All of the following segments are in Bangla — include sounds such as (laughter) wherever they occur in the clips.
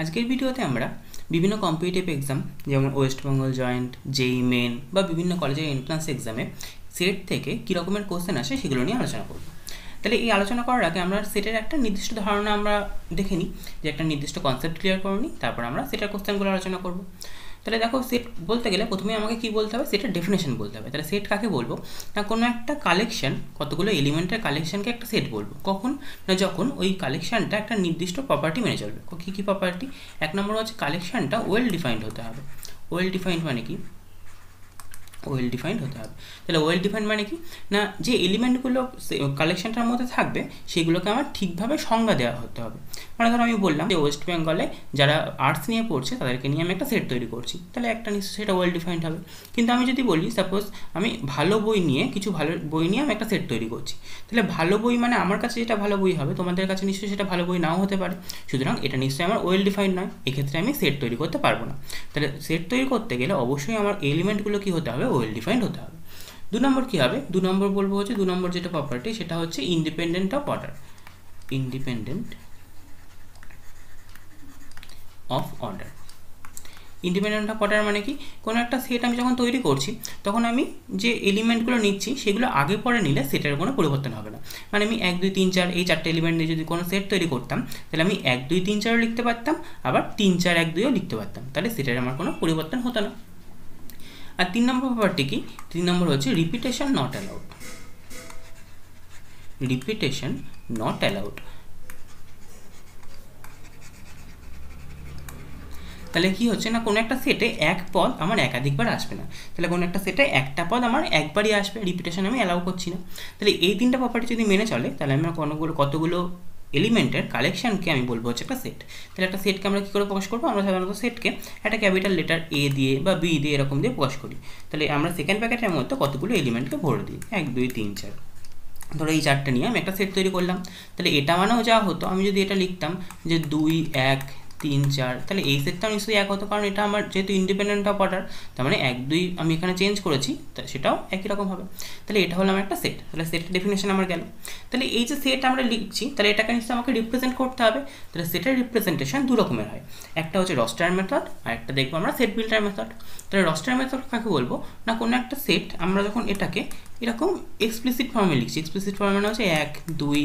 আজকের ভিডিওতে আমরা বিভিন্ন কম্পিটিটিভ এক্সাম যেমন west Bengal joint JEE main বা বিভিন্ন কলেজের এন্ট্রান্স এক্সামে সেট থেকে কী রকমের কোশ্চেন আসে সেগুলো নিয়ে আলোচনা করব। তাহলে এই আলোচনা করার আগে আমরা সেটের একটা নির্দিষ্ট ধারণা আমরা দেখে নিই, যে একটা নির্দিষ্ট কনসেপ্ট ক্লিয়ার করে নিই, তারপর আমরা সেটার কোশ্চেনগুলো আলোচনা করব। তাহলে দেখো সেট বলতে গেলে প্রথমে আমাকে কি বলতে হবে? সেটার ডেফিনেশন বলতে হবে। তাহলে সেট কাকে বলব? না, কোনো একটা কালেকশন কতগুলো এলিমেন্টের কালেকশনকে একটা সেট বলব। কখন? না, যখন ওই কালেকশনটা একটা নির্দিষ্ট প্রপার্টি মেনে চলবে। কী কী প্রপার্টি এক নম্বর হচ্ছে কালেকশনটা ওয়েল ডিফাইন্ড হতে হবে। ওয়েল ডিফাইন্ড মানে কি? ওয়েল ডিফাইন্ড হতে হবে। তাহলে ওয়েল ডিফাইন্ড মানে কি? না, যে এলিমেন্টগুলো কালেকশনটার মধ্যে থাকবে, সেগুলোকে আমার ঠিকভাবে সংজ্ঞা দেওয়া হতে হবে। মানে ধরো আমি বললাম যে ওয়েস্ট বেঙ্গলে যারা আর্টস নিয়ে পড়ছে, তাদেরকে নিয়ে আমি একটা সেট তৈরি করছি। তাহলে একটা নিশ্চয়ই সেটা ওয়েল ডিফাইন্ড হবে। কিন্তু আমি যদি বলি সাপোজ আমি ভালো বই নিয়ে, কিছু ভালো বই নিয়ে আমি একটা সেট তৈরি করছি। তাহলে ভালো বই মানে আমার কাছে যেটা ভালো বই হবে, তোমাদের কাছে নিশ্চয়ই সেটা ভালো বই নাও হতে পারে। সুতরাং এটা নিশ্চয়ই আমার ওয়েল ডিফাইন্ড নয়। এক্ষেত্রে আমি সেট তৈরি করতে পারব না। তাহলে সেট তৈরি করতে গেলে অবশ্যই আমার এলিমেন্টগুলো কী হতে হবে? ওয়েল ডিফাইন্ড হতে হবে। দু নম্বর কী হবে? দু নম্বর বলব হচ্ছে, দু নম্বর যেটা প্রপার্টি সেটা হচ্ছে independent of order independent of order. Independent of order মানে কি? কোনো একটা সেট আমি যখন তৈরি করছি, তখন আমি যে এলিমেন্টগুলো নিচ্ছি, সেগুলো আগে পরে নিলে সেটের কোনো পরিবর্তন হবে না। মানে আমি এক, দুই, তিন, চার এই চারটে এলিমেন্ট নিয়ে যদি কোনো সেট তৈরি করতাম, তাহলে আমি এক, দুই, তিন, চারও লিখতে পারতাম, আবার তিন, চার, এক, দুইও লিখতে পারতাম। তাহলে সেটার আমার কোনো পরিবর্তন হতো না। আর তিন নম্বর ব্যাপারটি কি? তিন নম্বর হচ্ছে repetition not allowed repetition not allowed তাহলে কি হচ্ছে না, কোনো একটা সেটে এক পদ আমার একাধিকবার আসবে না। তাহলে কোনো একটা সেটে একটা পদ আমার একবারই আসবে রিপিটেশন আমি অ্যালাউ করছি না। তাহলে এই তিনটা প্রপার্টি যদি মেনে চলে, তাহলে আমরা কোনোগুলো কতগুলো এলিমেন্টের কালেকশনকে আমি বলব হচ্ছে একটা সেট তাহলে একটা সেটকে আমরা কী করে প্রকাশ করব? আমরা সাধারণত সেটকে একটা ক্যাপিটাল লেটার এ দিয়ে বা বি দিয়ে এরকম দিয়ে প্রকাশ করি। তাহলে আমরা সেকেন্ড প্যাকেটের মধ্যে কতগুলো এলিমেন্টকে ভরে দিই? এক, দুই, তিন, চার। ধরো এই চারটে নিয়ে আমি একটা সেট তৈরি করলাম। তাহলে এটা মানেও যা হতো, আমি যদি এটা লিখতাম যে দুই, এক তিন, চার, তাহলে এই সেটটাও নিশ্চয়ই এক হতো, কারণ এটা আমার যেহেতু ইন্ডিপেন্ডেন্ট অফ অর্ডার তার মানে এক, দুই আমি এখানে চেঞ্জ করেছি, তা সেটাও একই রকম হবে। তাহলে এটা হলো আমার একটা সেট তাহলে সেটের ডেফিনেশন আমার গেল। তাহলে এই যে সেট আমরা লিখছি, তাহলে এটাকে নিশ্চয়ই আমাকে রিপ্রেজেন্ট করতে হবে। তাহলে সেটের রিপ্রেজেন্টেশন দু রকমের হয়। একটা হচ্ছে রস্টার মেথড আর একটা দেখব আমরা সেট বিল্ডার মেথড তাহলে রস্টার মেথড কাকে বলব? না, কোনো একটা সেট আমরা যখন এটাকে এরকম এক্সপ্লিসিট ফর্মে লিখছি এক্সপ্লিসিট ফর্মে মানে হচ্ছে এক, দুই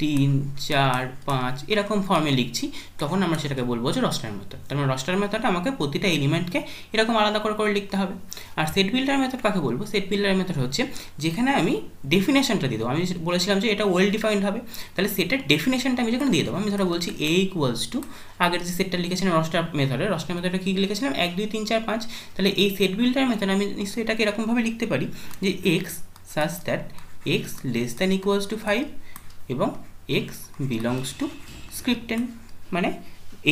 তিন, চার, পাঁচ, এরকম ফর্মে লিখছি, তখন আমরা সেটাকে বলব যে রস্টার মেথড তার মানে রস্টার মেথড আমাকে প্রতিটা এলিমেন্টকে এরকম আলাদা করে করে লিখতে হবে। আর সেট বিল্ডার মেথড কাকে বলব? সেট বিল্ডার মেথড হচ্ছে যেখানে আমি ডেফিনেশনটা দিয়ে দেবো। আমি বলেছিলাম যে এটা ওয়েল ডিফাইন্ড হবে, তাহলে সেটের ডেফিনেশনটা আমি যেখানে দিয়ে দেবো, আমি ধরো বলছি এ ইকুয়ালস টু আগের যে সেটটা লিখেছিলাম রস্টার মেথডে রস্টার মেথডে কী লিখেছিলাম? এক, দুই, তিন, চার, পাঁচ। তাহলে এই সেট বিল্ডার মেথড আমি নিশ্চয়ই এটাকে এরকমভাবে লিখতে পারি যে x such that x less than equals to five এবং এক্স বিলংস টু স্ক্রিপ্টেন মানে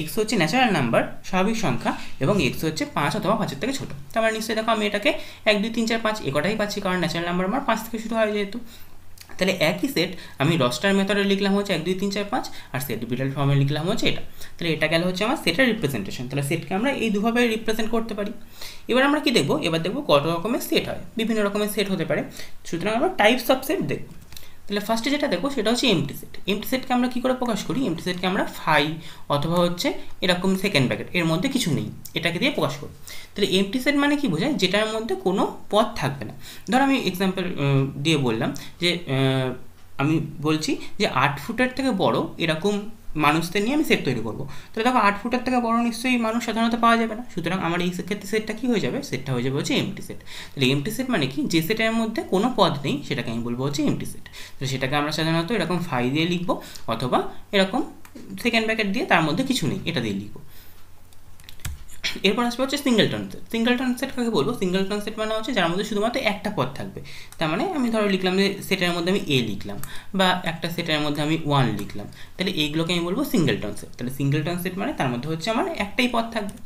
এক্স হচ্ছে ন্যাচারাল নাম্বার স্বাভাবিক সংখ্যা, এবং এক্স হচ্ছে পাঁচ অথবা পাঁচের থেকে ছোটো। তার মানে নিশ্চয়ই দেখো আমি এটাকে এক, দুই, তিন, চার, পাঁচ একটাই পাচ্ছি, কারণ ন্যাচারাল নাম্বার আমার পাঁচ থেকে শুরু হয় যেহেতু। তাহলে একই সেট আমি রস্টার মেথডে লিখলাম হচ্ছে এক, দুই, তিন, চার, পাঁচ, আর সেট বিটাল ফর্মে লিখলাম হচ্ছে এটা। তাহলে এটা গেলে হচ্ছে আমার সেটের রিপ্রেজেন্টেশন তাহলে সেটকে আমরা এই দুভাবে রিপ্রেজেন্ট করতে পারি। এবার আমরা কি দেখব? এবার দেখব কত রকমের সেট হয়। বিভিন্ন রকমের সেট হতে পারে। সুতরাং আমরা টাইপস অফ সেট দেখব। তাহলে ফার্স্টে যেটা দেখো সেটা হচ্ছে এমটি সেট এমটি সেটকে আমরা কী করে প্রকাশ করি? এমটি সেটকে আমরা ফাই অথবা হচ্ছে এরকম সেকেন্ড ব্র্যাকেট এর মধ্যে কিছু নেই, এটাকে দিয়ে প্রকাশ করি। তাহলে এমটি সেট মানে কি বোঝায়? যেটার মধ্যে কোনো পথ থাকবে না। ধর আমি এক্সাম্পল দিয়ে বললাম যে আমি বলছি যে আট ফুটের থেকে বড় এরকম মানুষদের নিয়ে আমি সেট তৈরি করব। তাহলে দেখো আট ফুটের থেকে বড় নিশ্চয়ই মানুষ সাধারণত পাওয়া যাবে না। সুতরাং আমার এই ক্ষেত্রে সেটটা কী হয়ে যাবে? সেটটা হয়ে যাবে হচ্ছে এমটি সেট তাহলে এমটি সেট মানে কি? যে সেটের মধ্যে কোনো পদ নেই, সেটাকে আমি বলব হচ্ছে এমটি সেট তাহলে সেটাকে আমরা সাধারণত এরকম ফাই দিয়ে লিখব অথবা এরকম সেকেন্ড ব্যাকেট দিয়ে তার মধ্যে কিছু নেই, এটা দিয়ে লিখব। এরপর আসবে হচ্ছে সিঙ্গেলটন সেট সিঙ্গেলটন সেট কাকে বলব? সিঙ্গেলটন সেট মানে হচ্ছে যার মধ্যে শুধুমাত্র একটা পদ থাকবে। তার মানে আমি ধরো লিখলাম যে সেটের মধ্যে আমি এ লিখলাম বা একটা সেটের মধ্যে আমি ওয়ান লিখলাম। তাহলে এইগুলোকে আমি বলব সিঙ্গেলটন সেট তাহলে সিঙ্গেলটন সেট মানে তার মধ্যে হচ্ছে আমার একটাই পদ থাকবে।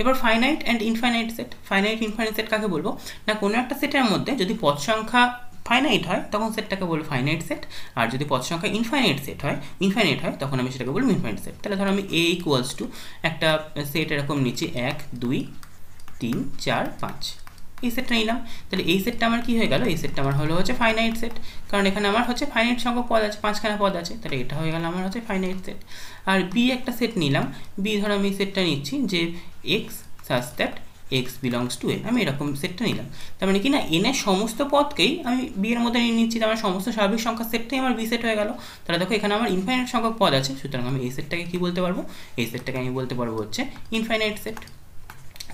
এবার finite and infinite set finite infinite set কাকে বলব? না, কোনো একটা সেটের মধ্যে যদি পদ সংখ্যা ফাইনাইট হয়, তখন সেটটাকে বলব ফাইনাইট সেট আর যদি পদ সংখ্যা ইনফাইনাইট সেট হয় ইনফাইনাইট হয়, তখন আমি সেটাকে বলব ইনফাইনাইট সেট তাহলে ধরো আমি এ ইকুয়ালস টু একটা সেট এরকম নিচে এক, দুই, তিন, চার, পাঁচ। এই সেটটা নিলাম। তাহলে এই সেটটা আমার কি হয়ে গেল? এই সেটটা আমার হলো হচ্ছে ফাইনাইট সেট কারণ এখানে আমার হচ্ছে ফাইনাইট সংখ্যক পদ আছে, পাঁচখানা পদ আছে। তাহলে এটা হয়ে গেল আমার হচ্ছে ফাইনাইট সেট আর বি একটা সেট নিলাম। বি ধরো আমি সেটটা নিচ্ছি যে x such that x belongs to A আমি এরকম সেটটা নিলাম। তার মানে কি না এনের সমস্ত পদকেই আমি বি এর মধ্যে নিয়ে নিচ্ছি, তার মানে সমস্ত স্বাভাবিক সংখ্যার সেটটাই আমার বি সেট হয়ে গেল। তাহলে দেখো এখানে আমার ইনফাইনাইট সংখ্যক পদ আছে, সুতরাং আমি এই সেটটাকে কি বলতে পারব? এই সেটটাকে আমি বলতে পারব হচ্ছে ইনফাইনাইট সেট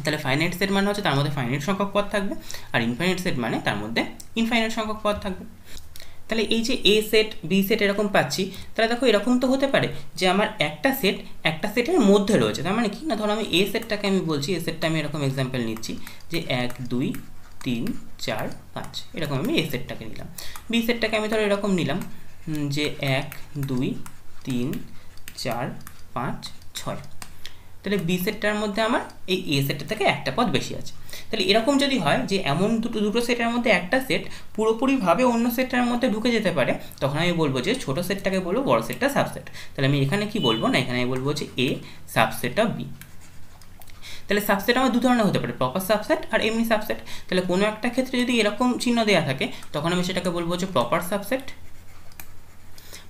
তাহলে ফাইনাইট সেট মানে হচ্ছে তার মধ্যে ফাইনাইট সংখ্যক পদ থাকবে, আর ইনফাইনাইট সেট মানে তার মধ্যে ইনফাইনাইট সংখ্যক পদ থাকবে। তাহলে এই যে এ সেট বি সেট এরকম পাচ্ছি, তাহলে দেখো এরকম তো হতে পারে যে আমার একটা সেট একটা সেটের মধ্যে রয়েছে। তার মানে কি? না, ধরো আমি এ সেটটাকে আমি বলছি এ সেটটা আমি এরকম এক্সাম্পল নিচ্ছি যে এক, দুই, তিন, চার, পাঁচ, এরকম আমি এ সেটটাকে নিলাম। বি সেটটাকে আমি ধরো এরকম নিলাম যে এক, দুই, তিন, চার, পাঁচ, ছয়। তাহলে বি সেটটার মধ্যে আমার এই এ সেটটা থেকে একটা পদ বেশি আছে। তাহলে এরকম যদি হয় যে এমন দুটো দুটো সেটের মধ্যে একটা সেট পুরোপুরিভাবে অন্য সেটটার মধ্যে ঢুকে যেতে পারে, তখন আমি বলব যে ছোটো সেটটাকে বলব, বড় সেটটা সাবসেট তাহলে আমি এখানে কি বলব না, এখানে আমি বলব যে এ সাবসেট অফ বি তাহলে সাবসেট আমার দু ধরনের হতে পারে প্রপার সাবসেট আর এমনি সাবসেট তাহলে কোনো একটা ক্ষেত্রে যদি এরকম চিহ্ন দেওয়া থাকে, তখন আমি সেটাকে বলব যে প্রপার সাবসেট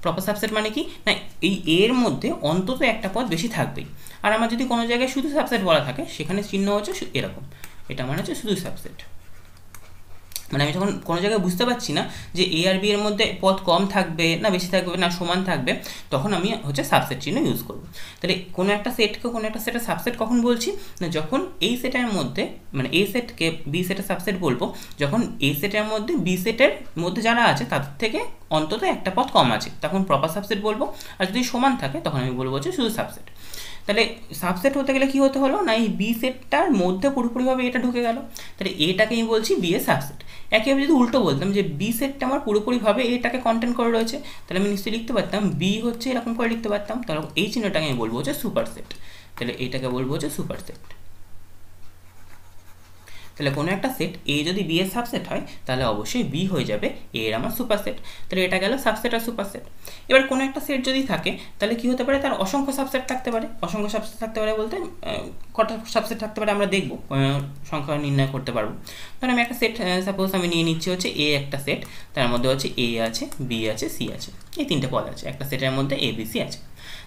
প্রপার সাবসেট মানে কি? না, এই এর মধ্যে অন্তত একটা পদ বেশি থাকবেই। আর আমার যদি কোনো জায়গায় শুধু সাবসেট বলা থাকে, সেখানে চিহ্ন হচ্ছে এরকম। এটা মানে হচ্ছে শুধু সাবসেট মানে আমি যখন কোনো জায়গায় বুঝতে পারছি না যে এ আর বি এর মধ্যে পদ কম থাকবে না বেশি থাকবে না সমান থাকবে, তখন আমি হচ্ছে সাবসেট চিহ্ন ইউজ করব। তাহলে কোনো একটা সেটকে কোনো একটা সেটের সাবসেট কখন বলছি? না, যখন এই সেটের মধ্যে মানে এ সেটকে বি সেটের সাবসেট বলব, যখন এ সেটের মধ্যে বি সেটের মধ্যে যারা আছে, তাদের থেকে অন্তত একটা পথ কম আছে, তখন প্রপার সাবসেট বলব। আর যদি সমান থাকে, তখন আমি বলব যে শুধু সাবসেট তাহলে সাবসেট হতে গেলে কি হতে হলো? না এই বি সেটটার মধ্যে পুরোপুরিভাবে এটা ঢুকে গেল। তাহলে এটাকে আমি বলছি বি এ সাবসেট একইভাবে যদি উল্টো বলতাম যে বি সেটটা আমার পুরোপুরিভাবে এটাকে কন্টেন্ট করে রয়েছে, তাহলে আমি নিশ্চয়ই লিখতে পারতাম বি হচ্ছে এরকম করে লিখতে পারতাম। তাহলে এই চিহ্নটাকে আমি বলব হচ্ছে সুপার সেট তাহলে এটাকে বলব হচ্ছে সুপার সেট তাহলে কোনো একটা সেট এ যদি বি এর সাবসেট হয়, তাহলে অবশ্যই বি হয়ে যাবে এ এর আমার সুপার সেট তাহলে এটা গেল সাবসেট আর সুপার সেট এবার কোনো একটা সেট যদি থাকে, তাহলে কি হতে পারে? তার অসংখ্য সাবসেট থাকতে পারে। অসংখ্য সাবসেট থাকতে পারে বলতে কটা সাবসেট থাকতে পারে আমরা দেখব সংখ্যা নির্ণয় করতে পারব। ধর আমি একটা সেট সাপোজ আমি নিয়ে নিচ্ছি হচ্ছে এ একটা সেট তার মধ্যে হচ্ছে এ আছে বি আছে সি আছে। এই তিনটে পদ আছে। একটা সেটের মধ্যে এ বি সি আছে।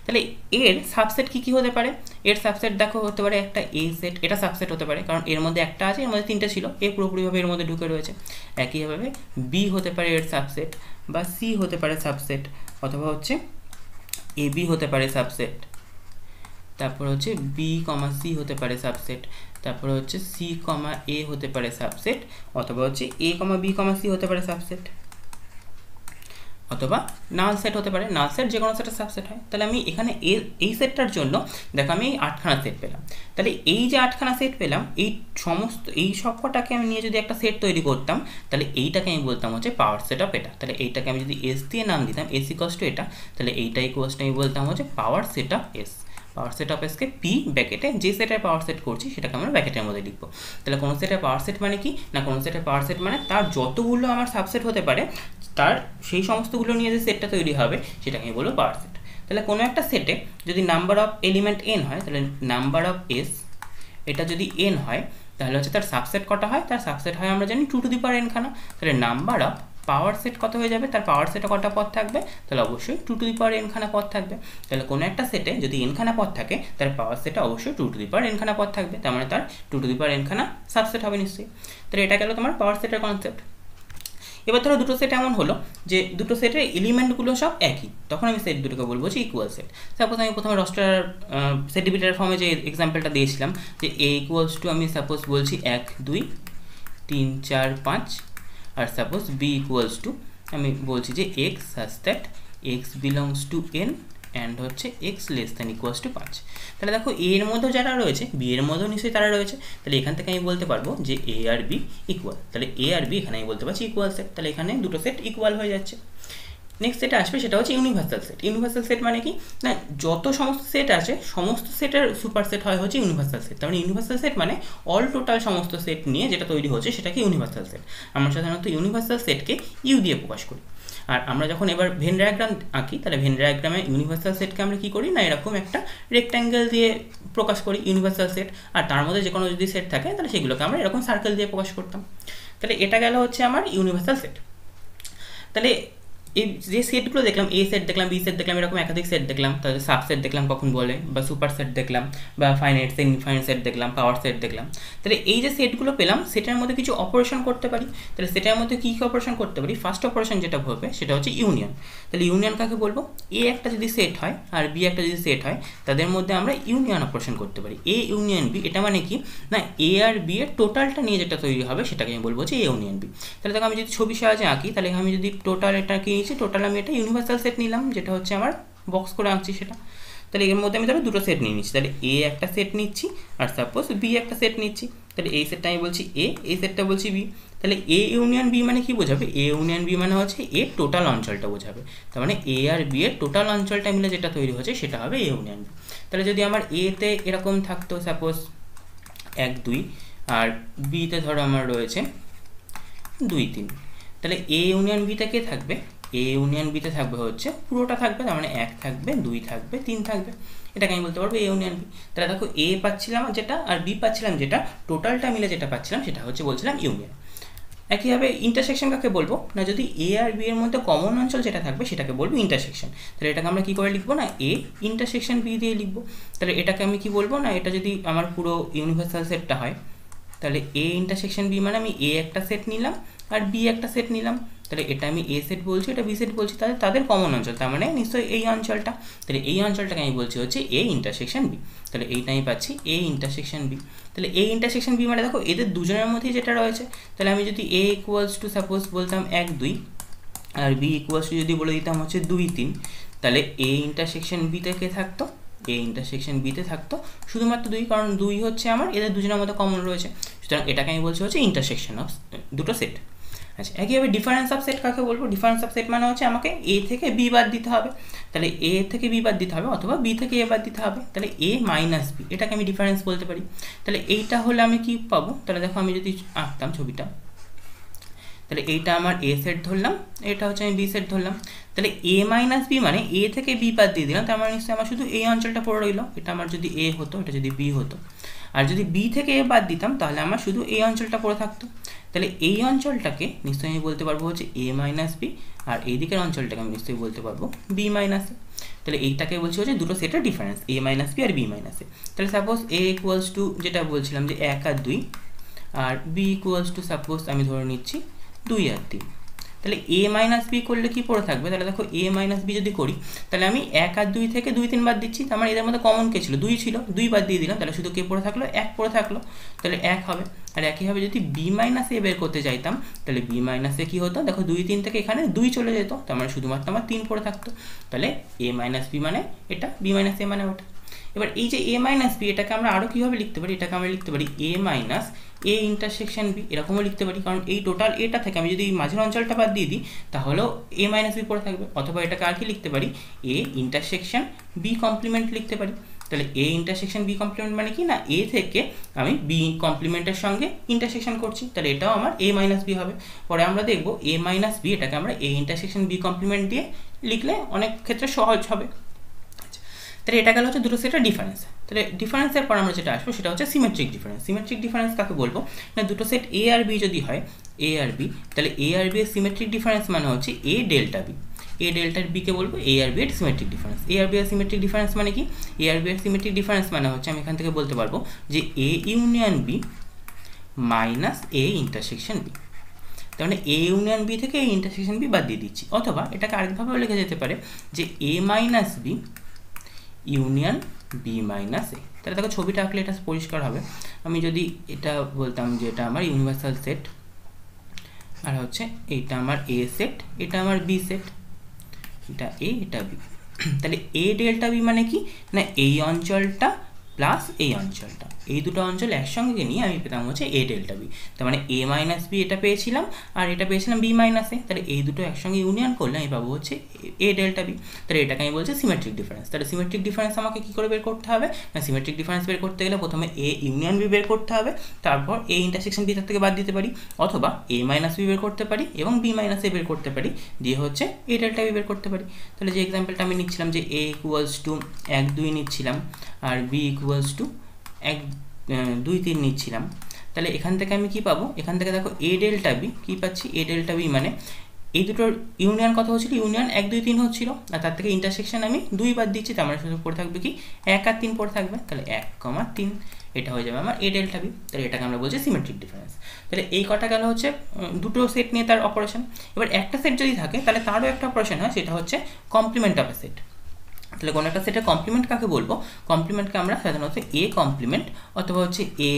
তাহলে এর সাবসেট কী কী হতে পারে? এর সাবসেট দেখো হতে পারে একটা এ সেট এটা সাবসেট হতে পারে। কারণ এর মধ্যে একটা আছে, এর মধ্যে তিনটে ছিল। এ পুরোপুরিভাবে এর মধ্যে ঢুকে রয়েছে। একইভাবে বি হতে পারে এর সাবসেট বা সি হতে পারে সাবসেট অথবা হচ্ছে এ বি হতে পারে সাবসেট তারপর হচ্ছে বি কমা সি হতে পারে সাবসেট তারপর হচ্ছে সি কমা এ হতে পারে সাবসেট অথবা হচ্ছে এ কমা বি কমা সি হতে পারে সাবসেট অথবা নাল সেট হতে পারে। নাল সেট যে কোনো সেটের সাবসেট হয়। তাহলে আমি এখানে এই সেটটার জন্য দেখো আমি এই আটখানা সেট পেলাম। তাহলে এই যে আটখানা সেট পেলাম, এই সমস্ত, এই সবকটাকে আমি নিয়ে যদি একটা সেট তৈরি করতাম, তাহলে এইটাকে আমি বলতাম হচ্ছে পাওয়ার সেট অফ এটা। তাহলে এইটাকে আমি যদি এস দিয়ে নাম দিতাম এসি ইকোয়াস টু এটা, তাহলে এইটাই ইকোয়াস আমি বলতাম হচ্ছে power set of S power set of SK P ব্যাকেটে যে সেটের পাওয়ার সেট করছি, সেটাকে আমরা ব্যাকেটের মধ্যে লিখব। তাহলে কোনো সেটের পাওয়ার সেট মানে কি? না, কোনো সেটের পাওয়ার সেট মানে তার যতগুলো আমার সাবসেট হতে পারে, তার সেই সমস্তগুলো নিয়ে যে সেটটা তৈরি হবে, সেটাকে বলব পাওয়ার সেট তাহলে কোনো একটা সেটে যদি নাম্বার অফ এলিমেন্ট এন হয়, তাহলে নাম্বার অফ এস এটা যদি এন হয়, তাহলে হচ্ছে তার সাবসেট কটা হয়? তার সাবসেট হয় আমরা জানি two to the power N খানা। তাহলে নাম্বার অফ পাওয়ার সেট কত হয়ে যাবে? তার পাওয়ার সেটে কটা পদ থাকবে? তাহলে অবশ্যই টু টু দি পাওয়ার এনখানা পদ থাকবে। তাহলে কোনো একটা সেটে যদি এনখানা পদ থাকে, তার পাওয়ার সেটে অবশ্যই টু টু দি পাওয়ার এনখানা পদ থাকবে। তার মানে তার টু টু দি পাওয়ার এনখানা সাবসেট হবে নিশ্চয়ই। তাহলে এটা গেল তোমার পাওয়ার সেটের কনসেপ্ট এবার ধরো দুটো সেট এমন হলো যে দুটো সেটের এলিমেন্টগুলো সব একই। তখন আমি সেট দুটোকে বলব যে ইকুয়াল সেট সাপোজ আমি প্রথমে রস্টার সেট ডিভিটার ফর্মে যে এক্সাম্পলটা দিয়েছিলাম, যে এ ইকুয়ালস টু আমি সাপোজ বলছি এক, দুই, তিন, চার, পাঁচ আর সাপোজ বি ইকুয়ালস টু আমি বলছি যে x such that x belongs to N and হচ্ছে x less than equals to পাঁচ। তাহলে দেখো এ এর মধ্যেও যারা রয়েছে বি এর মধ্যেও নিশ্চয়ই তারা রয়েছে। তাহলে এখান থেকে আমি বলতে পারব যে এ আর বি ইকুয়াল তাহলে এ আর বি এখানে আমি বলতে পারছি ইকুয়াল সেট তাহলে এখানে দুটো সেট ইকুয়াল হয়ে যাচ্ছে। নেক্সট সেটা আসবে, সেটা হচ্ছে ইউনিভার্সাল সেট ইউনিভার্সাল সেট মানে কি? না, যত সমস্ত সেট আছে, সমস্ত সেটের সুপার সেট হয়, হচ্ছে ইউনিভার্সাল সেট তার মানে ইউনিভার্সাল সেট মানে অল টোটাল সমস্ত সেট নিয়ে যেটা তৈরি হচ্ছে, সেটাকে ইউনিভার্সাল সেট আমরা সাধারণত ইউনিভার্সাল সেটকে ইউ দিয়ে প্রকাশ করি। আর আমরা যখন এবার ভেন ডায়াগ্রাম আঁকি, তাহলে ভেন ডায়াগ্রামে ইউনিভার্সাল সেটকে আমরা কী করি? না, এরকম একটা রেক্ট্যাঙ্গেল দিয়ে প্রকাশ করি ইউনিভার্সাল সেট আর তার মধ্যে যে কোনো যদি সেট থাকে, তাহলে সেগুলোকে আমরা এরকম সার্কেল দিয়ে প্রকাশ করতাম। তাহলে এটা গেল হচ্ছে আমার ইউনিভার্সাল সেট তাহলে এই যে সেটগুলো দেখলাম এ সেট দেখলাম বি সেট দেখলাম, এরকম একাধিক সেট দেখলাম। তাহলে সাবসেট দেখলাম কখন বলে, বা সুপার সেট দেখলাম, বা ফাইনাইট সেট ইনফাইনাইট সেট দেখলাম পাওয়ার সেট দেখলাম। তাহলে এই যে সেটগুলো পেলাম, সেটার মধ্যে কিছু অপারেশন করতে পারি। তাহলে সেটার মধ্যে কী কী অপারেশন করতে পারি? ফার্স্ট অপারেশন যেটা হবে, সেটা হচ্ছে ইউনিয়ন তাহলে ইউনিয়ন কাকে বলব? এ একটা যদি সেট হয়, আর বি একটা যদি সেট হয়, তাদের মধ্যে আমরা ইউনিয়ন অপারেশন করতে পারি। এ ইউনিয়ন বি এটা মানে কি? না এ আর বি এর টোটালটা নিয়ে যেটা তৈরি হবে, সেটাকে আমি বলব যে এ ইউনিয়ন বি তাহলে দেখো, আমি যদি ছবি সাহায্যে আঁকি, তাহলে আমি যদি টোটাল এটা কি নিয়েছি টোটাল আমি এটা ইউনিভার্সাল সেট নিলাম, যেটা হচ্ছে আমার বক্স করে আঁকছি সেটা। তাহলে এর মধ্যে আমি ধরো দুটো সেট নিয়ে নিচ্ছি। তাহলে এ একটা সেট নিচ্ছি, আর সাপোজ বি একটা সেট নিচ্ছি। তাহলে এই সেটটা আমি বলছি এ এই সেটটা বলছি বি তাহলে এ ইউনিয়ন বি মানে কি বোঝাবে? এ ইউনিয়ন বি মানে হচ্ছে এ টোটাল অঞ্চলটা বোঝাবে। তার মানে এ আর বি এর টোটাল অঞ্চলটা মিলে যেটা তৈরি হচ্ছে, সেটা হবে এ ইউনিয়ন বি তাহলে যদি আমার এতে এরকম থাকতো সাপোজ এক, দুই, আর বিতে ধরো আমার রয়েছে দুই, তিন। তাহলে এ ইউনিয়ন বিটা কে থাকবে? এ ইউনিয়ন বিতে থাকবে হচ্ছে পুরোটা থাকবে, তার মানে এক থাকবে, দুই থাকবে, তিন থাকবে। এটাকে আমি বলতে পারব এ ইউনিয়ন বি তাহলে দেখো এ পাচ্ছিলাম যেটা আর বি পাচ্ছিলাম যেটা টোটালটা মিলে যেটা পাচ্ছিলাম সেটা হচ্ছে বলছিলাম ইউনিয়ন একইভাবে ইন্টারসেকশন কাকে বলব? না, যদি এ আর বি এর মধ্যে কমন অঞ্চল যেটা থাকবে সেটাকে বলব ইন্টারসেকশন তাহলে এটাকে আমরা কী করে লিখব? না এ ইন্টারসেকশন বি দিয়ে লিখব। তাহলে এটাকে আমি কি বলব? না, এটা যদি আমার পুরো ইউনিভার্সাল সেটটা হয়, তাহলে এ ইন্টারসেকশন বি মানে আমি এ একটা সেট নিলাম আর বি একটা সেট নিলাম। তাহলে এটা আমি এ সেট বলছি, এটা বি সেট বলছি, তাহলে তাদের কমন অঞ্চল, তার মানে নিশ্চয়ই এই অঞ্চলটা। তাহলে এই অঞ্চলটাকে আমি বলছি হচ্ছে এ ইন্টারসেকশন বি তাহলে এইটা আমি পাচ্ছি এ ইন্টারসেকশন বি তাহলে এ ইন্টারসেকশন বি মানে দেখো, এদের দুজনের মধ্যে যেটা রয়েছে, তাহলে আমি যদি এ ইকুয়ালস টু সাপোজ বলতাম এক, দুই, আর বি ইকুয়ালস টু যদি বলে দিতাম হচ্ছে দুই, তিন, তাহলে এ ইন্টারসেকশন বি থেকে থাকতো? এ ইন্টারসেকশন বিতে থাকতো। শুধুমাত্র দুই, কারণ দুই হচ্ছে আমার, এদের দুজনের মধ্যে কমন রয়েছে। সুতরাং এটাকে আমি বলছি হচ্ছে ইন্টারসেকশন অফ দুটো সেট আচ্ছা একইভাবে ডিফারেন্স অফ সেট কাকে বলব? ডিফারেন্স অফ সেট মানে হচ্ছে আমাকে এ থেকে বি বাদ দিতে হবে। তাহলে এ থেকে বি বাদ দিতে হবে অথবা বি থেকে এ বাদ দিতে হবে। তাহলে এ মাইনাস বি এটাকে আমি ডিফারেন্স বলতে পারি। তাহলে এইটা হলে আমি কি পাবো? তাহলে দেখো আমি যদি আঁকতাম ছবিটা, তাহলে এইটা আমার এ সেট ধরলাম, এটা হচ্ছে আমি বি সেট ধরলাম। তাহলে এ মাইনাস বি মানে এ থেকে বি বাদ দিয়ে দিলাম, তার মানে নিশ্চয়ই আমার শুধু এই অঞ্চলটা পড়ে রইল। এটা আমার যদি এ হতো, এটা যদি বি হতো। আর যদি বি থেকে এ বাদ দিতাম, তাহলে আমার শুধু এই অঞ্চলটা পড়ে থাকতো। তাহলে এই অঞ্চলটাকে নিশ্চয়ই আমি বলতে পারব হচ্ছে এ মাইনাস বি আর এই দিকের অঞ্চলটাকে আমি নিশ্চয়ই বলতে পারব বি মাইনাস এ তাহলে এইটাকে বলছি হচ্ছে দুটো সেটের ডিফারেন্স এ মাইনাস বি আর বি মাইনাস এ তাহলে সাপোজ এ ইকুয়ালস টু যেটা বলছিলাম যে এক আর দুই, আর বি ইকুয়ালস টু সাপোজ আমি ধরে নিচ্ছি দুই আর তিন। তাহলে এ মাইনাস বি করলে কি পড়ে থাকবে? তাহলে দেখো এ মাইনাস বি যদি করি, তাহলে আমি এক আর দুই থেকে দুই তিন বাদ দিচ্ছি। তার মানে এদের মধ্যে কমন কে ছিল? দুই ছিল। দুই বাদ দিয়ে দিলাম। তাহলে শুধু কে পড়ে থাকল? এক পড়ে থাকল। তাহলে এক হবে। আর একইভাবে যদি বি মাইনাস এ বের করতে চাইতাম, তাহলে বি মাইনাসে কী হতো? দেখো দুই তিন থেকে এখানে দুই চলে যেত। তার মানে শুধুমাত্র আমার তিন পড়ে থাকতো। তাহলে এ মাইনাস বি মানে এটা বি মাইনাস এ মানে ওটা। এবার এই যে এ মাইনাস বি এটাকে আমরা আরও কীভাবে লিখতে পারি? এটাকে আমরা লিখতে পারি A minus A intersection B এরকমও লিখতে পারি। কারণ এই টোটাল এটা থেকে আমি যদি মাঝের অঞ্চলটা বাদ দিয়ে দিই, তাহলেও এ মাইনাস বি পড়ে থাকবে। অথবা এটাকে আর কি লিখতে পারি? এ ইন্টারসেকশন বি কমপ্লিমেন্ট লিখতে পারি। তাহলে এ ইন্টারসেকশন বি কমপ্লিমেন্ট মানে কি না? এ থেকে আমি বি কমপ্লিমেন্টের সঙ্গে ইন্টারসেকশন করছি। তাহলে এটাও আমার এ মাইনাস বি হবে। পরে আমরা দেখব এ মাইনাস বি এটাকে আমরা এ ইন্টারসেকশন বি কমপ্লিমেন্ট দিয়ে লিখলে অনেক ক্ষেত্রে সহজ হবে। তাহলে এটা গেল হচ্ছে দুটো সেটের ডিফারেন্স তাহলে ডিফারেন্সের পর আমরা যেটা আসব সেটা হচ্ছে সিমেট্রিক ডিফারেন্স সিমেট্রিক ডিফারেন্স কাকে বলব? না, দুটো সেট এ আর বি যদি হয় এ আর বি তাহলে এ আর বি এর সিমেট্রিক ডিফারেন্স মানে হচ্ছে এ ডেল্টা বি এ ডেল্টার বিকে বলব এ আর বি এর সিমেট্রিক ডিফারেন্স এ আর বি এর সিমেট্রিক ডিফারেন্স মানে কি? এ আর বি এর সিমেট্রিক ডিফারেন্স মানে হচ্ছে, আমি এখান থেকে বলতে পারব যে A union B minus A intersection B তার মানে এ ইউনিয়ন বি থেকে এ ইন্টারসেকশন বি বাদ দিয়ে দিচ্ছি। অথবা এটাকে আরেকভাবেও লেখা যেতে পারে যে A minus B union B minus A তাহলে দেখো ছবিটা আঁকলে এটা পরিষ্কার হবে। আমি যদি এটা বলতাম যে এটা আমার ইউনিভার্সাল সেট আর হচ্ছে এটা আমার এ সেট এটা আমার বি সেট এটা এ এটা বি তাহলে এ ডেল্টা বি মানে কি? না এই অঞ্চলটা প্লাস এই অঞ্চলটা। এই দুটো অঞ্চল একসঙ্গে নিয়ে আমি পেতাম হচ্ছে এ ডেল্টা বি তার মানে এ মাইনাস বি এটা পেয়েছিলাম, আর এটা পেয়েছিলাম বি মাইনাস তাহলে এই দুটো একসঙ্গে ইউনিয়ন করলে আমি পাবো হচ্ছে এ ডেল্টা বি তাহলে এটাকে আমি বলছি সিমেট্রিক ডিফারেন্স তাহলে সিমেট্রিক ডিফারেন্স আমাকে কী করে বের করতে হবে? না সিমেট্রিক ডিফারেন্স বের করতে গেলে প্রথমে এ ইউনিয়ন বি বের করতে হবে, তারপর এ ইন্টারসেকশন বি তার থেকে বাদ দিতে পারি, অথবা এ মাইনাস বি বের করতে পারি এবং বি মাইনাস এ বের করতে পারি, দিয়ে হচ্ছে এ ডেল্টা বি বের করতে পারি। তাহলে যে এক্সাম্পলটা আমি নিচ্ছিলাম যে এ ইকুয়ালস টু এক দুই নিচ্ছিলাম, আর বি ইকুয়ালস টু এক দুই তিন নিচ্ছিলাম। তাহলে এখান থেকে আমি কি পাবো? এখান থেকে দেখো এ ডেল্টা বি কী পাচ্ছি? এ ডেল্টা বি মানে এই দুটোর ইউনিয়ন কত হচ্ছিল? ইউনিয়ন এক, দুই, তিন হচ্ছিল। আর তার থেকে ইন্টারসেকশন আমি দুই বাদ দিচ্ছি, তার মানে শুধু পড়ে থাকবে কি? এক আর তিন পড়ে থাকবে। তাহলে এক কমা তিন, এটা হয়ে যাবে আমার এ ডেল্টা বি তাহলে এটাকে আমরা বলছি সিমেট্রিক ডিফারেন্স তাহলে এই কটা গেল হচ্ছে দুটো সেট নিয়ে তার অপারেশন এবার একটা সেট যদি থাকে, তাহলে তারও একটা অপারেশন হয়, সেটা হচ্ছে কমপ্লিমেন্ট অফ সেট তাহলে কোনো একটা সেটের কমপ্লিমেন্ট কাকে বলব? কমপ্লিমেন্টকে আমরা সাধারণত এ কমপ্লিমেন্ট অথবা হচ্ছে এ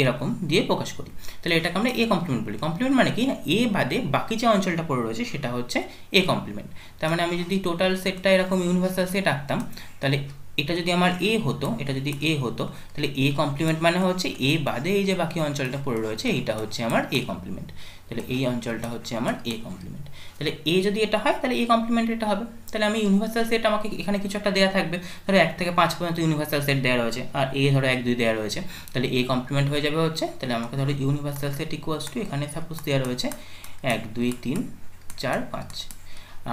এরকম দিয়ে প্রকাশ করি। তাহলে এটাকে আমরা এ কমপ্লিমেন্ট বলি। কমপ্লিমেন্ট মানে কি? না এ বাদে বাকি যে অঞ্চলটা পড়ে রয়েছে সেটা হচ্ছে এ কমপ্লিমেন্ট তার মানে আমি যদি টোটাল সেটটা এরকম ইউনিভার্সাল সেট আঁকতাম, তাহলে এটা যদি আমার এ হতো, এটা যদি এ হতো, তাহলে এ কমপ্লিমেন্ট মানে হচ্ছে এ বাদে এই যে বাকি অঞ্চলটা পড়ে রয়েছে, এইটা হচ্ছে আমার এ কমপ্লিমেন্ট তাহলে এই অঞ্চলটা হচ্ছে আমার এ কমপ্লিমেন্ট তাহলে এ যদি এটা হয়, তাহলে এ কমপ্লিমেন্ট এটা হবে। তাহলে আমি ইউনিভার্সাল সেট আমাকে এখানে কিছু একটা দেওয়া থাকবে। ধরো এক থেকে পাঁচ পর্যন্ত ইউনিভার্সাল সেট দেওয়া রয়েছে। আর এ ধরো এক, দুই দেওয়া রয়েছে। তাহলে এ কমপ্লিমেন্ট হয়ে যাবে হচ্ছে, তাহলে আমাকে ধরো ইউনিভার্সাল সেট ইকুয়ালস টু এখানে সাপোজ দেওয়া রয়েছে এক, দুই, তিন, চার, পাঁচ।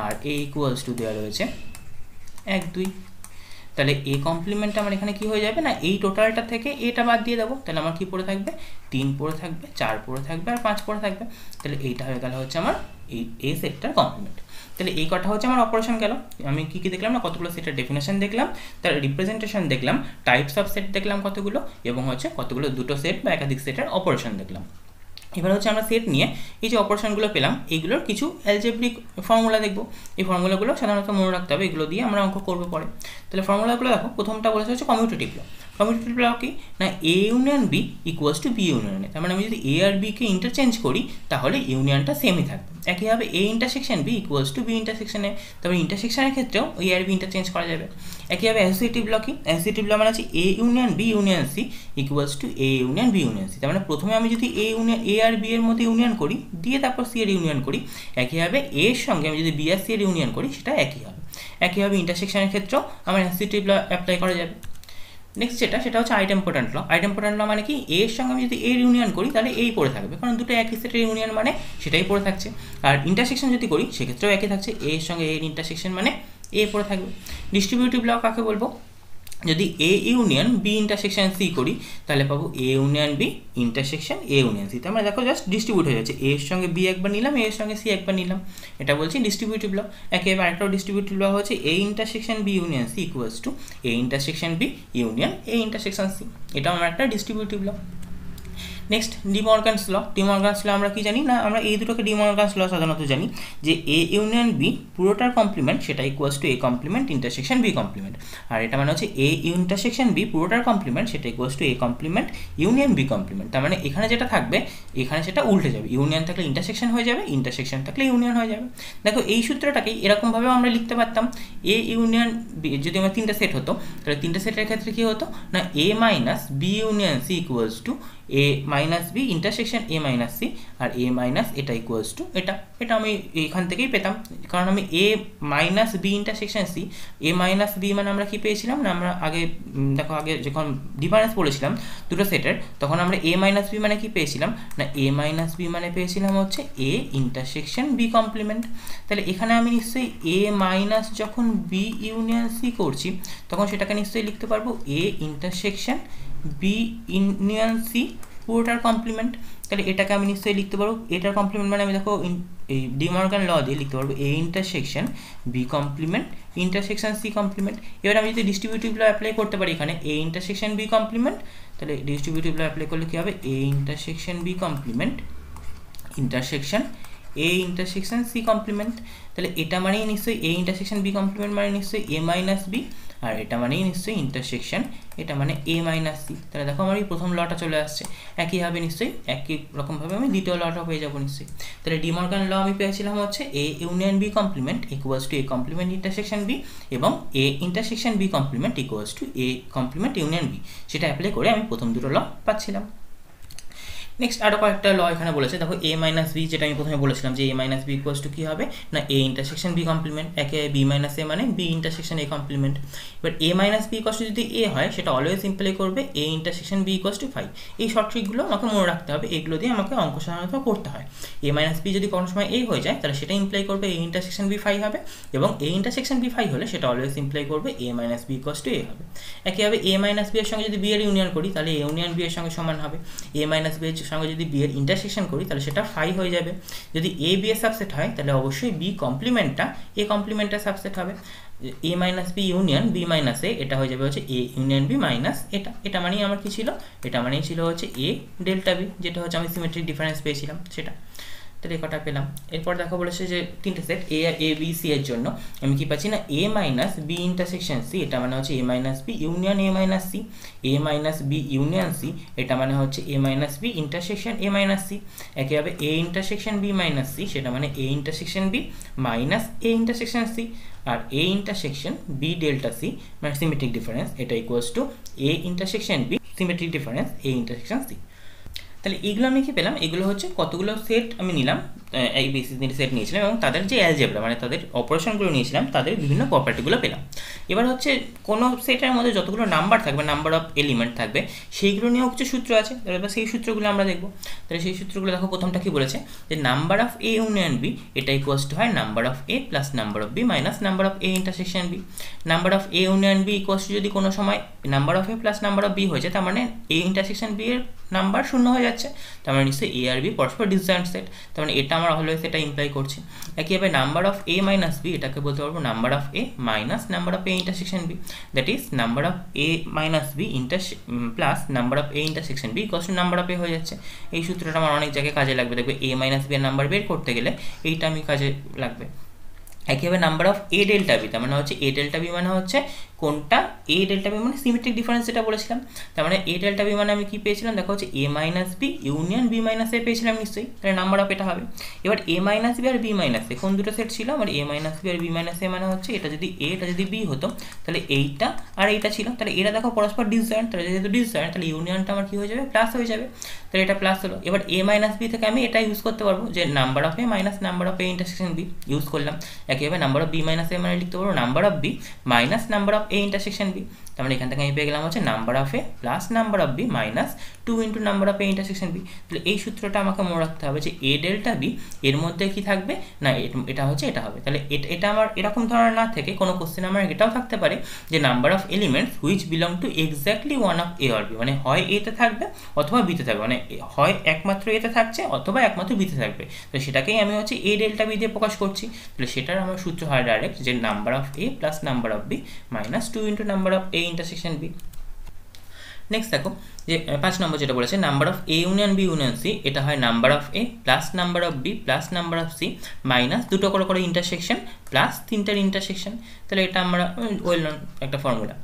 আর এ ইকুয়ালস টু দেওয়া রয়েছে এক, দুই তাহলে এ কমপ্লিমেন্ট আমার এখানে কি হয়ে যাবে? না, এই টোটালটা থেকে এটা বাদ দিয়ে দেবো। তাহলে আমার কি পড়ে থাকবে? তিন পড়ে থাকবে, চার পড়ে থাকবে আর পাঁচ পড়ে থাকবে। তাহলে এইটা হয়ে গেল হচ্ছে আমার এই এ সেটটার কমপ্লিমেন্ট তাহলে এই কটা হচ্ছে আমার অপারেশন গেল। আমি কী কী দেখলাম না? কতগুলো সেটের ডেফিনেশন দেখলাম, তার রিপ্রেজেন্টেশন দেখলাম টাইপস অফ সেট দেখলাম কতগুলো, এবং হচ্ছে কতগুলো দুটো সেট বা একাধিক সেটের অপারেশন দেখলাম। এবার হচ্ছে আমরা সেট নিয়ে এই যে অপারেশনগুলো পেলাম এইগুলোর কিছু অ্যালজেব্রিক ফর্মুলা দেখব। এই ফর্মুলাগুলো সাধারণত মনে রাখতে হবে, এগুলো দিয়ে আমরা অঙ্ক করব পরে। তাহলে ফর্মুলাগুলো দেখো, প্রথমটা বলেছে হচ্ছে কমিউটেটিভ ল কমিউটেটিভ ল কি? না A union B equals to B ইউনিয়নে তার মানে আমি যদি এ আর বিকে ইন্টারচেঞ্জ করি, তাহলে ইউনিয়নটা সেমই থাকবে। একইভাবে A intersection B equals to B ইন্টারসেকশনে তারপরে ইন্টারসেকশনের ক্ষেত্রেও এ আর বি ইন্টারচেঞ্জ করা যাবে। একইভাবে অ্যাসোসিয়েটিভ ল কি? অ্যাসোসিয়েটিভ ল মানে হচ্ছে A union B union C equals to A union B union C তার মানে প্রথমে আমি যদি এ ইউনিয়ন এ আর বি এর মধ্যে ইউনিয়ন করি, দিয়ে তারপর সি এর ইউনিয়ন করি, একইভাবে এর সঙ্গে আমি যদি বি আর সি এর ইউনিয়ন করি, সেটা একই হবে। একইভাবে ইন্টারসেকশনের ক্ষেত্রেও আমার অ্যাসোসিয়েটিভ ল অ্যাপ্লাই করা যাবে। নেক্সট যেটা, সেটা হচ্ছে আইটেম্পোর্টেন্ট ল আইটেম্পোর্টেন্ট ল মানে কি? এর সঙ্গে আমি যদি এর ইউনিয়ন করি, তাহলে এই পড়ে থাকবে। কারণ দুটো একই সেটের ইউনিয়ন মানে সেটাই পড়ে থাকছে। আর ইন্টারসেকশন যদি করি, সেক্ষেত্রেও একই থাকছে। এ এর সঙ্গে এর ইন্টারসেকশন মানে এ পড়ে থাকবে। ডিস্ট্রিবিউটিভ ল কাকে বলব? যদি A union B intersection C করি, তাহলে পাবো A union B intersection A union C তার মানে দেখো জাস্ট ডিস্ট্রিবিউট হয়ে যাচ্ছে। এর সঙ্গে বি একবার নিলাম এর সঙ্গে সি একবার নিলাম। এটা বলছি ডিস্ট্রিবিউটিভ ল একেবারে আরেকটাও ডিস্ট্রিবিউটিভ ল হচ্ছে A intersection B union C equals to A intersection B union A intersection C এটাও আমার একটা distributive law next De Morgan's law De Morgan's law আমরা কি জানি? না, আমরা এই দুটোকে ডিমর্গানস ল সাধারণত জানি যে এ ইউনিয়ন বি পুরোটার কমপ্লিমেন্ট সেটা equals to A complement intersection B complement আর এটা মানে হচ্ছে এ ইন্টারসেকশন বি পুরোটার কমপ্লিমেন্ট সেটা equals to A complement union B complement তার মানে এখানে যেটা থাকবে, এখানে সেটা উল্টে যাবে। ইউনিয়ন থাকলে ইন্টারসেকশন হয়ে যাবে ইন্টারসেকশন থাকলে ইউনিয়ন হয়ে যাবে। দেখো, এই সূত্রটাকে এরকমভাবেও আমরা লিখতে পারতাম। এ ইউনিয়ন বি যদি আমার তিনটা সেট হতো, তাহলে তিনটা সেটের ক্ষেত্রে কী হতো? না A minus B union C equals to A minus B intersection A minus C R A minus এটা ইকুয়ালস টু এটা। এটা আমি এখান থেকেই পেতাম। কারণ আমি A minus B intersection C A minus B মানে আমরা কি পেয়েছিলাম না, আমরা আগে দেখো আগে যখন ডিফারেন্স পড়েছিলাম দুটো সেটের তখন আমরা এ মাইনাস বি মানে কি পেয়েছিলাম? না এ মাইনাস বি মানে পেয়েছিলাম হচ্ছে এ ইন্টারসেকশন বি কমপ্লিমেন্ট তাহলে এখানে আমি নিশ্চয়ই এ মাইনাস যখন বি ইউনিয়ন সি করছি, তখন সেটাকে নিশ্চয়ই লিখতে পারব A intersection B union C পুরোটার কমপ্লিমেন্ট তাহলে এটাকে আমি নিশ্চয়ই লিখতে পারব। এটার কমপ্লিমেন্ট মানে আমি দেখো এই ডিমর্গান ল দিয়ে লিখতে পারব। A intersection B complement intersection C complement এবার আমি যদি ডিস্ট্রিবিউটিভ ল অ্যাপ্লাই করতে পারি এখানে এ ইন্টারসেকশন বি কমপ্লিমেন্ট তাহলে ডিস্ট্রিবিউটিভ ল অ্যাপ্লাই করলে কী হবে? A intersection B complement intersection A intersection C complement তাহলে এটা মানে নিশ্চয়ই এ ইন্টারসেকশন বি কমপ্লিমেন্ট মানে নিশ্চয়ই এ মাইনাস বি আর এটা মানেই নিশ্চয়ই ইন্টারসেকশন এটা মানে এ মাইনাস সি তাহলে দেখো আমার এই প্রথম লটা চলে আসছে। একইভাবে নিশ্চয়ই, একই রকমভাবে আমি দ্বিতীয় লটা পেয়ে যাব নিশ্চয়ই। তাহলে ডিমর্গান ল আমি পেয়েছিলাম হচ্ছে A union B complement equals to A complement intersection B এবং A intersection B complement equals to A complement union B সেটা অ্যাপ্লাই করে আমি প্রথম দুটো ল পাচ্ছিলাম। নেক্সট আরও কয়েকটা ল এখানে বলেছে। দেখো এ মাইনাস বি যেটা আমি প্রথমে বলেছিলাম যে A minus B equals to কী হবে? না এ ইন্টারসেকশন বি কমপ্লিমেন্ট একে বি মাইনাস এ মানে বি ইন্টারসেকশন এ কমপ্লিমেন্ট এবার A minus B equals to যদি এ হয়, সেটা অলওয়েজ ইমপ্লাই করবে A intersection B equals to five এই শর্ট ট্রিকগুলো আমাকে মনে রাখতে হবে, এগুলো দিয়ে আমাকে অঙ্ক সাধারণত করতে হয়। এ মাইনাস বি যদি কোনো সময় এ হয়ে যায়, তাহলে সেটা ইমপ্লাই করবে এ ইন্টারসেকশন বি ফাইভ হবে, এবং এ ইন্টারসেকশন বি ফাইভ হলে সেটা অলওয়েজ ইমপ্লাই করবে A minus B equals to A হবে। একইভাবে এ মাইনাস বি এর সঙ্গে যদি বি এর ইউনিয়ন করি, তাহলে এ ইউনিয়ন বি এর সঙ্গে সমান হবে। এ মাইনাস বি এর সঙ্গে যদি বি এর ইন্টারসেকশন করি, তাহলে সেটা ফাই হয়ে যাবে। যদি এ বি এর সাবসেট হয়, তাহলে অবশ্যই বি কমপ্লিমেন্টটা এ কমপ্লিমেন্টটা সাবসেট হবে। A minus B union B minus A এটা হয়ে যাবে হচ্ছে এ ইউনিয়ন বি মাইনাস এটা। এটা মানেই আমার কি ছিল? এটা মানেই ছিল হচ্ছে এ ডেল্টা বি যেটা হচ্ছে আমি সিমেট্রিক ডিফারেন্স পেয়েছিলাম, সেটা। তাহলে কটা পেলাম। এরপর দেখা বলেছে যে তিনটে set A A B C এর জন্য। আমি কি পাচ্ছি না? A minus B intersection C এটা মানে হচ্ছে A minus B union A minus C A minus B union C এটা মানে হচ্ছে A minus B intersection A minus C একইভাবে A intersection B minus C সেটা মানে A intersection B minus A intersection C R A intersection B delta C মানে সিমেট্রিক ডিফারেন্স এটা equals to A intersection B symmetric difference A intersection C তাহলে এগুলো আমি কি পেলাম? এগুলো হচ্ছে কতগুলো সেট আমি নিলাম? এই তিনটে সেট নিয়েছিলাম এবং তাদের যে অ্যালজেব্রা মানে তাদের অপারেশনগুলো নিয়েছিলাম, তাদের বিভিন্ন প্রপার্টিগুলো পেলাম। এবার হচ্ছে কোনো সেটের মধ্যে যতগুলো নাম্বার থাকবে নাম্বার অফ এলিমেন্ট থাকবে, সেইগুলো নিয়েও কিছু সূত্র আছে। এবার সেই সূত্রগুলো আমরা দেখব। তাহলে সেই সূত্রগুলো দেখো, প্রথমটা কি বলেছে? যে number of A union B এটা ইকুয়ালস টু হয় number of A plus number of B minus number of A intersection B number of A union B equals to যদি কোনো সময় number of A plus number of B হয়ে যায়, তার মানে এ ইন্টারসেকশন বি এর নাম্বার শূন্য হয়ে যাচ্ছে। তার মানে নিশ্চয়ই এ আর বি পরস্পর ডিসজয়েন্ট সেট তার মানে এটা আমরা অলওয়েজ এটা ইমপ্লাই করছি। একইভাবে number of A minus B এটাকে বলতে পারব number of A minus number of A intersection B that is number of A minus B inter plus number of A intersection B equals to number of A হয়ে যাচ্ছে। এই সূত্রটা আমার অনেক জায়গায় কাজে লাগবে। দেখবে এ মাইনাস বি এর নাম্বার বের করতে গেলে এইটা আমি কাজে লাগবে। একইভাবে number of A delta B তার মানে হচ্ছে এ ডেল্টা বি মানে হচ্ছে কোনটা? এ ডেল্টা বি মানে সিমেট্রিক ডিফারেন্স যেটা বলেছিলাম। তার মানে এ ডেল্টা বি মানে আমি কি পেয়েছিলাম? দেখো হচ্ছে A minus B union B minus A পেয়েছিলাম নিশ্চয়ই। তাহলে নাম্বার অফ এটা হবে। এবার এ মাইনাস বি আর বি মাইনাস এ কোন দুটো সেট ছিল? আমার এ মাইনাস বি আর বি মাইনাস এ মানে হচ্ছে এটা যদি এ এটা যদি বি হতো, তাহলে এইটা আর এইটা ছিল। তাহলে এরা দেখো পরস্পর ডিসজয়েন্ট তাহলে যেহেতু ডিসজয়েন্ট তাহলে ইউনিয়নটা আমার কি হয়ে যাবে? প্লাস হয়ে যাবে। তাহলে এটা প্লাস হলো। এবার এ মাইনাস বি থেকে আমি এটা ইউজ করতে পারব। যে number of A minus number of A intersection B use করলাম। একইভাবে number of B minus A মানে লিখতে পারব। Number of B minus number of A intersection B তার মানে এখান থেকে আমি পেয়ে গেলাম হচ্ছে number of A plus number of B minus two into number of A intersection B তাহলে এই সূত্রটা আমাকে মনে রাখতে হবে যে এ ডেল্টা বি এর মধ্যে কি থাকবে? না এটা হচ্ছে, এটা হবে। তাহলে এটা এটা আমার এরকম ধরনের না থেকে কোনো কোশ্চেন আমার এটাও থাকতে পারে যে number of elements which belong to exactly one of A or B মানে হয় এতে থাকবে অথবা বিতে থাকবে। মানে হয় একমাত্র এতে থাকছে অথবা একমাত্র বিতে থাকবে। তো সেটাকেই আমি হচ্ছে এ ডেল্টা বি দিয়ে প্রকাশ করছি। তাহলে সেটার আমার সূত্র হয় ডাইরেক্ট যে number of A plus number of B minus two into number of A intersection B next দেখো, যে পাঁচ নম্বর যেটা বলেছে number of A union B union C এটা হয় number of A plus number of B plus number of C minus দুটো করে করে ইন্টারসেকশন প্লাস তিনটার ইন্টারসেকশন তাহলে এটা আমরা ওয়েল নন একটা ফর্মুলা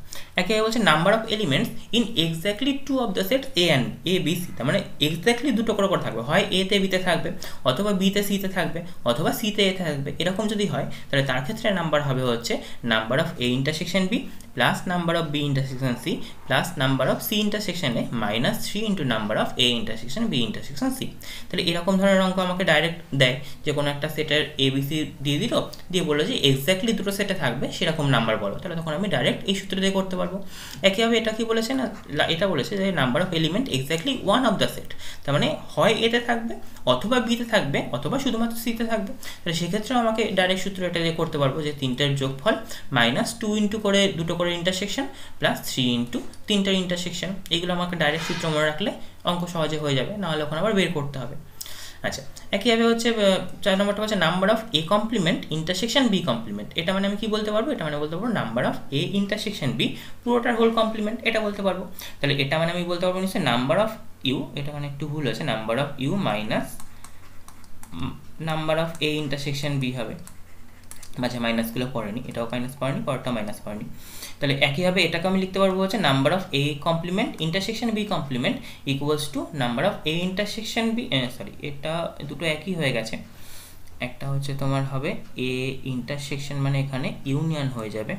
একে বলছে number of elements in exactly two of the set A and A B C তার মানে এক্স্যাক্টলি দুটো করে করে থাকবে। হয় এতে বিতে থাকবে, অথবা বিতে সিতে থাকবে, অথবা সিতে এতে থাকবে, এরকম যদি হয়, তাহলে তার ক্ষেত্রে নাম্বার হবে হচ্ছে number of A intersection B plus number of B intersection C plus number of C intersection A minus three into number of A intersection B intersection C তাহলে এরকম ধরনের অঙ্ক আমাকে ডাইরেক্ট দেয় যে কোনো একটা সেটের এ বি সি দিয়ে দিল, দিয়ে বলল যে এক্স্যাক্টলি দুটো সেটে থাকবে, সেরকম নাম্বার বলো। তাহলে তখন আমি ডাইরেক্ট এই সূত্র দিয়ে করতে পারব। একইভাবে এটা কি বলেছে না? এটা বলেছে যে number of element exactly one of the set তার মানে হয় এতে থাকবে অথবা বিতে থাকবে অথবা শুধুমাত্র সিতে থাকবে। তাহলে সেক্ষেত্রে আমাকে ডাইরেক্ট সূত্র এটা দিয়ে করতে পারব যে তিনটার যোগফল মাইনাস টু ইন্টু করে দুটো করে ইন্টারসেকশন প্লাস থ্রি ইন্টু তিনটার ইন্টারসেকশন এগুলো আমাকে ডাইরেক্ট সূত্র মনে রাখলে অঙ্ক সহজে হয়ে যাবে, নাহলে ওখানে আবার বের করতে হবে। আচ্ছা একইভাবে হচ্ছে চার নম্বরটা হচ্ছে number of A complement intersection B complement এটা মানে আমি কি বলতে পারব? এটা মানে বলতে পারব number of A intersection B পুরোটার হোল কমপ্লিমেন্ট এটা বলতে পারব। তাহলে এটা মানে আমি বলতে পারব নিশ্চয়ই নাম্বার অফ ইউ এটা মানে একটু ভুল আছে number of U minus number of A intersection B হবে। মাঝে মাইনাসগুলো পড়েনি, এটাও মাইনাস পড়েনি পরটাও মাইনাস পড়েনি। তাহলে একইভাবে এটাকে আমি লিখতে পারব হচ্ছে number of A complement intersection B complement equals to number of A intersection B sorry এটা দুটো একই হয়ে গেছে। একটা হচ্ছে তোমার হবে এ ইন্টারসেকশন মানে এখানে ইউনিয়ন হয়ে যাবে।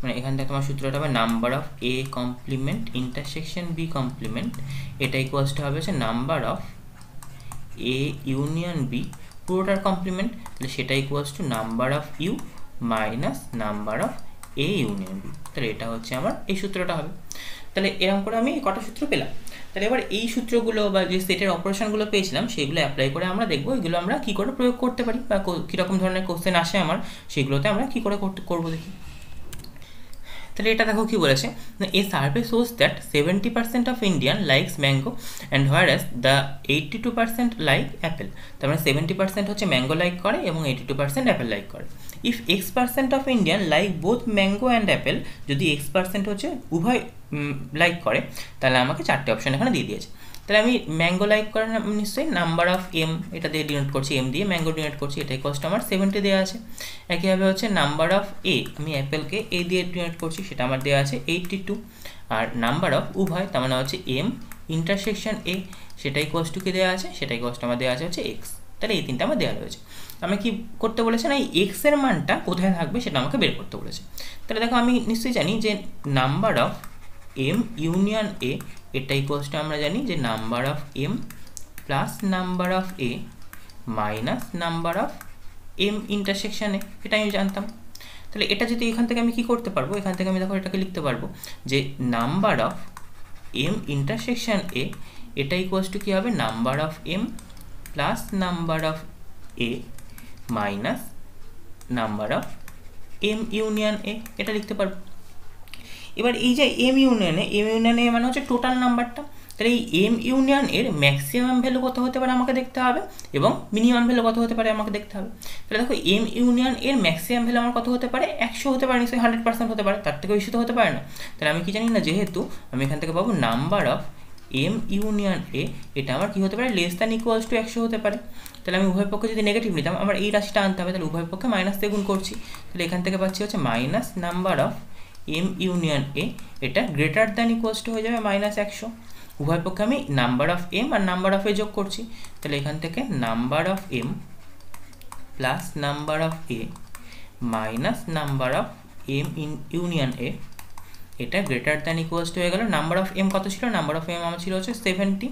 মানে এখান থেকে তোমার সূত্রটা হবে number of A complement intersection B complement এটা ইকুয়ালসটা হবে হচ্ছে number of A union B পুরোটার কমপ্লিমেন্ট তাহলে সেটা equals to number of U minus number of A union B তাহলে এটা হচ্ছে আমার এই সূত্রটা হবে। তাহলে এরকম করে আমি কটা সূত্র পেলাম? তাহলে এবার এই সূত্রগুলো বা যে সেটের অপারেশনগুলো পেয়েছিলাম, সেগুলো অ্যাপ্লাই করে আমরা দেখব এগুলো আমরা কী করে প্রয়োগ করতে পারি বা কীরকম ধরনের কোশ্চেন আসে আমার, সেগুলোতে আমরা কী করে করতে করব দেখি। তাহলে এটা দেখো কি বলেছে? A survey shows that seventy percent of Indian likes mango and whereas the eighty two percent like apple তার মানে সেভেন্টি পার্সেন্ট হচ্ছে ম্যাঙ্গো লাইক করে এবং eighty two percent apple like করে। If X percent of Indian like both mango and apple যদি এক্স পার্সেন্ট হচ্ছে উভয় লাইক করে, তাহলে আমাকে চারটে অপশন এখানে দিয়ে দিয়েছে। তাহলে আমি ম্যাঙ্গো লাইক করার নিশ্চয়ই নাম্বার অফ এম এটা দিয়ে ডিনোট করছি এম দিয়ে ম্যাঙ্গো ডিনোট করছি, এটাই কস্ট আমার সেভেন্টি দেওয়া আছে। একইভাবে হচ্ছে নাম্বার অফ এ আমি অ্যাপেলকে এ দিয়ে ডিনোট করছি, সেটা আমার দেওয়া আছে এইটটি টু আর নাম্বার অফ উভয়, তার মানে হচ্ছে এম ইন্টারসেকশন এ সেটাই কস্টুকে দেওয়া আছে, সেটাই কস্ট আমার দেওয়া আছে হচ্ছে এক্স তাহলে এই তিনটা আমার দেওয়া রয়েছে। আমি কি করতে বলেছে না, এই এক্সের মানটা কোথায় থাকবে সেটা আমাকে বের করতে বলেছে। তাহলে দেখো আমি নিশ্চয়ই জানি যে number of M union A এটা ইকুয়ালস টু আমরা জানি যে number of M plus number of A minus number of M intersection এটা আমি জানতাম। তাহলে এটা যদি এখান থেকে আমি কি করতে পারব? এখান থেকে আমি দেখো এটাকে লিখতে পারব যে number of M intersection A এটা ইকুয়ালস টু কী হবে? Number of M plus number of A minus number of M union A এটা লিখতে পারব। এবার এই যে এম ইউনিয়নে এম ইউনিয়নে মানে হচ্ছে টোটাল নাম্বারটা তাহলে এই এম ইউনিয়ন এর ম্যাক্সিমাম ভ্যালু কত হতে পারে আমাকে দেখতে হবে এবং মিনিমাম ভ্যালু কত হতে পারে আমাকে দেখতে হবে। তাহলে দেখো এম ইউনিয়ন এর ম্যাক্সিমাম ভ্যালু আমার কত হতে পারে? একশো হতে পারে, নিশ্চয়ই হান্ড্রেড পার্সেন্ট হতে পারে, তার থেকে বেশি তো হতে পারে না। তাহলে আমি কি জানি না, যেহেতু আমি এখান থেকে পাবো number of M union A, এটা আমার কি হতে পারে? লেস দ্যান ইকুয়ালস টু একশো হতে পারে। তাহলে আমি উভয় পক্ষে যদি নেগেটিভ নিতাম, আমার এই রাশিটা আনতে হবে, তাহলে উভয় পক্ষে মাইনাস দিয়ে গুণ করছি। তাহলে এখান থেকে পাচ্ছি হচ্ছে minus number of M union A এটা গ্রেটার দ্যান ইকুয়ালস টু হয়ে যাবে মাইনাস একশো। উভয় পক্ষে আমি নাম্বার অফ এম আর নাম্বার অফ এ যোগ করছি। তাহলে এখান থেকে number of M plus number of A minus number of M in union A এটা গ্রেটার দ্যান ইকুয়ালস টু হয়ে গেল। নাম্বার অফ এম কত ছিল? নাম্বার অফ এম আমার ছিল হচ্ছে সেভেন্টি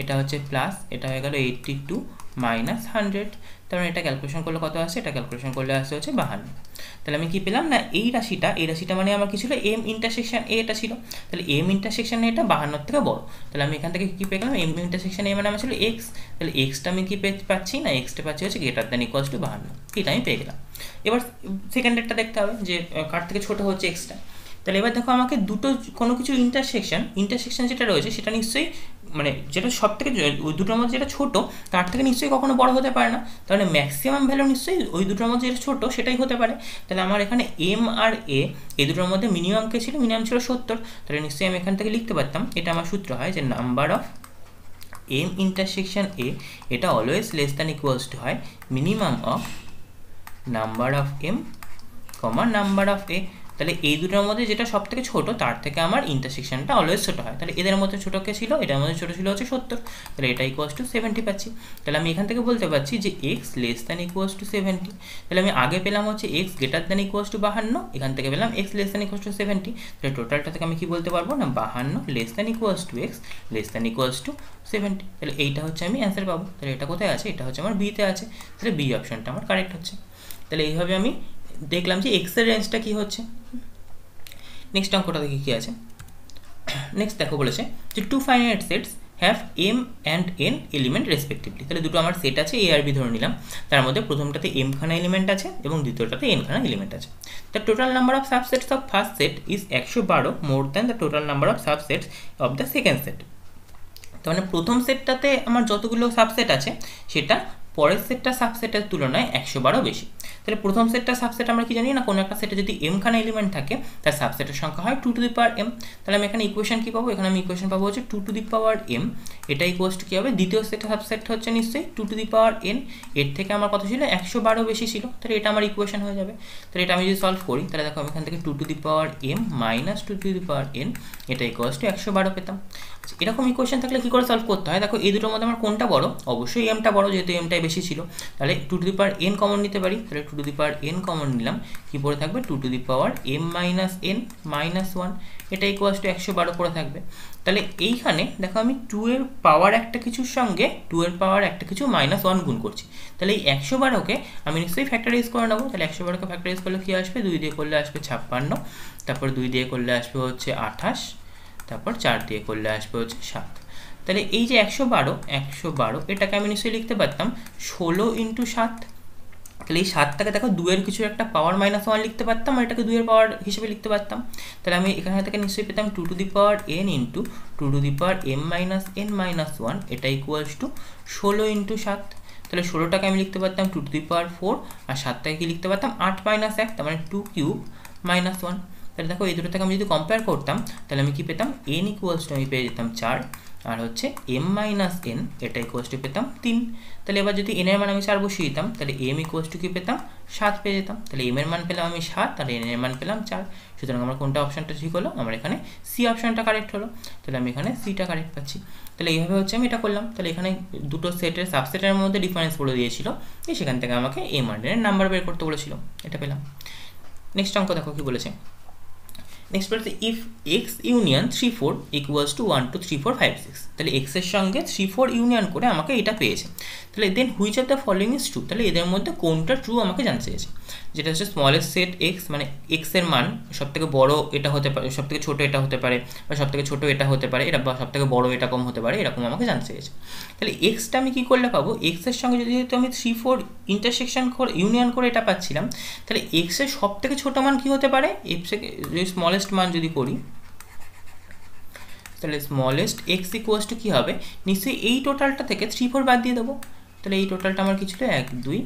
এটা হচ্ছে প্লাস এটা হয়ে গেল এইটটি টু মাইনাস হান্ড্রেড তার এটা ক্যালকুলেশন করলে কত আসে? এটা ক্যালকুলেশন করলে আসে হচ্ছে বাহান্ন। তাহলে আমি কি পেলাম? না, এই রাশিটা এই রাশিটা মানে আমার কি ছিল? এম ইন্টারসেকশন এ এটা ছিল। তাহলে এম ইন্টারসেকশন এটা বাহান্নর থেকে বড়। তাহলে আমি এখান থেকে কী পেয়ে গেলাম এম ইন্টারসেকশন এ মানে আমার ছিল এক্স তাহলে এক্সটা আমি কি পাচ্ছি? না এক্সটা পাচ্ছি হচ্ছে গ্রেটার দ্যান ইকুয়ালস টু বাহান্ন। এটা আমি পেয়ে গেলাম। এবার সেকেন্ডেরটা দেখতে হবে যে কার থেকে ছোটো হচ্ছে এক্সটা তাহলে এবার দেখো আমাকে দুটো কোনো কিছু ইন্টারসেকশন ইন্টারসেকশন যেটা রয়েছে সেটা নিশ্চয়ই মানে যেটা সব থেকে ওই দুটোর মধ্যে যেটা ছোটো, তার থেকে নিশ্চয়ই কখনো বড় হতে পারে না। তাহলে ম্যাক্সিমাম ভ্যালু নিশ্চয়ই ওই দুটোর মধ্যে যেটা ছোটো, সেটাই হতে পারে। তাহলে আমার এখানে এম আর এ এই দুটোর মধ্যে মিনিমাম কে ছিল? মিনিমাম ছিল সত্তর। তাহলে নিশ্চয়ই আমি এখান থেকে লিখতে পারতাম, এটা আমার সূত্র হয় যে number of M intersection A এটা always less than equals to হয় minimum of number of M comma number of A তাহলে এই দুটোর মধ্যে যেটা সব থেকে ছোটো, তার থেকে আমার ইন্টারসেকশনটা অলওয়েজ ছোটো হয়। তাহলে এদের মধ্যে ছোটো কে ছিল? এটার মধ্যে ছোটো ছিল হচ্ছে সত্তর। তাহলে এটা ইকুয়ালস টু সেভেন্টি পাচ্ছি। তাহলে আমি এখান থেকে বলতে পারছি যে X less than equals to seventy তাহলে আমি আগে পেলাম হচ্ছে X greater than equals to বাহান্ন, এখান থেকে পেলাম X less than equals to seventy তাহলে টোটালটা থেকে আমি কি বলতে পারব না? বাহান্ন less than equals to X less than equals to seventy তাহলে এইটা হচ্ছে আমি অ্যান্সার পাবো। তাহলে এটা কোথায় আছে? এটা হচ্ছে আমার বিতে আছে। তাহলে বি অপশনটা আমার কারেক্ট হচ্ছে। তাহলে এইভাবে আমি দেখলাম যে এক্সের রেঞ্জটা কী হচ্ছে? নেক্সট অঙ্কটা দেখি কী আছে। নেক্সট দেখো বলেছে যে two finite sets have M and N element respectively তাহলে দুটো আমার সেট আছে এ আর বি ধরে নিলাম। তার মধ্যে প্রথমটাতে এম খানা এলিমেন্ট আছে এবং দ্বিতীয়টাতে এন খানা এলিমেন্ট আছে। The total number of subsets of first set is একশো বারো more than the total number of subsets of the second set তার মানে প্রথম সেটটাতে আমার যতগুলো সাবসেট আছে, সেটা পরের সেটটা সাবসেটের তুলনায় একশো বারো বেশি। তাহলে প্রথম সেটটা সাবসেট আমরা কি জানি না? কোনো একটা সেটে যদি এম খানা এলিমেন্ট থাকে তার সাবসেটের সংখ্যা হয় two to the power M তাহলে আমি এখানে ইকুয়েশন কী পাবো? এখানে আমি ইকুয়েশন পাবো হচ্ছে two to the power M এটা ইকুয়াস কী হবে? দ্বিতীয় সেট সাবসেট হচ্ছে নিশ্চয়ই two to the power N এর থেকে আমার কত ছিল? একশো বারো বেশি ছিল। তাহলে এটা আমার ইকুয়েশন হয়ে যাবে। তাহলে এটা আমি যদি সলভ করি, তাহলে দেখো আমি এখান থেকে two to the power M minus two to the power N এটা ইকুয়াস টু একশো বারো পেতাম। এরকম ইকুয়েশন থাকলে কী করে সলভ করতে হয়? দেখো, এই দুটোর মধ্যে আমার কোনটা বড়? অবশ্যই এমটা বড়, যেহেতু এমটাই বেশি ছিল। তাহলে two to the power N common নিতে পারি। তাহলে two to the power N common নিলাম। কী পড়ে থাকবে? Two to the power M minus N minus one এটা ইকুয়াস টু একশো বারো পড়ে থাকবে। তাহলে এইখানে দেখো, আমি টু এর পাওয়ার একটা কিছুর সঙ্গে টু এর পাওয়ার একটা কিছু মাইনাস ওয়ান গুণ করছি। তাহলে এই একশো বারোকে আমি নিশ্চয়ই ফ্যাক্টরাইজ করে নেব। তাহলে একশো বারোকে ফ্যাক্টরাইজ করলে কী আসবে? দুই দিয়ে করলে আসবে ছাপ্পান্ন। তারপর দুই দিয়ে করলে আসবে হচ্ছে আঠাশ। তারপর চার দিয়ে করলে আসবে হচ্ছে সাত। তাহলে এই যে একশো বারো একশো বারো, এটাকে আমি নিশ্চয়ই লিখতে পারতাম, ষোলো ইন্টু সাত। তাহলে এই সাতটাকে দেখো দুয়ের কিছু একটা পাওয়ার মাইনাস ওয়ান লিখতে পারতাম আর এটাকে দুয়ের পাওয়ার হিসেবে লিখতে পারতাম। তাহলে আমি এখান থেকে নিশ্চয়ই পেতাম two to the power N into two to the power M minus N minus one এটা ইকুয়ালস টু ষোলো ইন্টু সাত। তাহলে ষোলোটাকে আমি লিখতে পারতাম two to the power four আর সাতটাকে কি লিখতে পারতাম? আট মাইনাস এক, তার মানে টু কিউব মাইনাস ওয়ান তাহলে দেখো, এই দুটো থেকে আমি যদি কম্পেয়ার করতাম, তাহলে আমি কি পেতাম? এন ইকুয়ালস টু আমি পেয়ে যেতাম চার, আর হচ্ছে এম মাইনাস এন এটা ইকুয়ালস টু পেতাম তিন। তাহলে এবার যদি এনের মান আমি চার বসিয়ে দিতাম, তাহলে এম ইকুয়ালস টু কি পেতাম? সাত পেয়ে যেতাম। তাহলে এম এর মান পেলাম আমি সাত, আর এন এর মান পেলাম চার। সুতরাং আমার কোনটা অপশানটা ঠিক হলো? আমার এখানে সি অপশানটা কারেক্ট হলো। তাহলে আমি এখানে সিটা কারেক্ট পাচ্ছি। তাহলে এইভাবে হচ্ছে আমি এটা করলাম। তাহলে এখানে দুটো সেটের সাবসেটের মধ্যে ডিফারেন্স বলে দিয়েছিল। সেখান থেকে আমাকে এম আর এর নাম্বার বের করতে বলেছিল। এটা পেলাম। নেক্সট অঙ্ক দেখো কি বলেছে। নেক্সট বলছে if X union three four equals to one two three four five six তাহলে এক্সের সঙ্গে থ্রি ফোর ইউনিয়ন করে আমাকে এটা পেয়েছে। তাহলে then which of the following is true তাহলে এদের মধ্যে কোনটা ট্রু আমাকে জানতে চেয়েছে? যেটা হচ্ছে স্মলেস্ট সেট এক্স মানে এক্সের মান সব থেকে বড় এটা হতে পারে সব থেকে ছোটো এটা হতে পারে বা সব থেকে ছোটো এটা হতে পারে, এটা বা সব থেকে বড় এটা কম হতে পারে, এরকম আমাকে জানতে চেয়েছে। তাহলে এক্সটা আমি কী করলে পাবো? এক্সের সঙ্গে যদি যেহেতু আমি থ্রি ফোর ইন্টারসেকশন করে ইউনিয়ন করে এটা পাচ্ছিলাম, তাহলে এক্সের সব থেকে ছোটো মান কী হতে পারে? এক্স যদি স্মলেস্ট মান যদি করি, তাহলে স্মলেস্ট এক্স ইকুয়াস টু কী হবে? নিশ্চয়ই এই টোটালটা থেকে থ্রি ফোর বাদ দিয়ে দেবো। তাহলে এই টোটালটা আমার কি ছিল? এক, দুই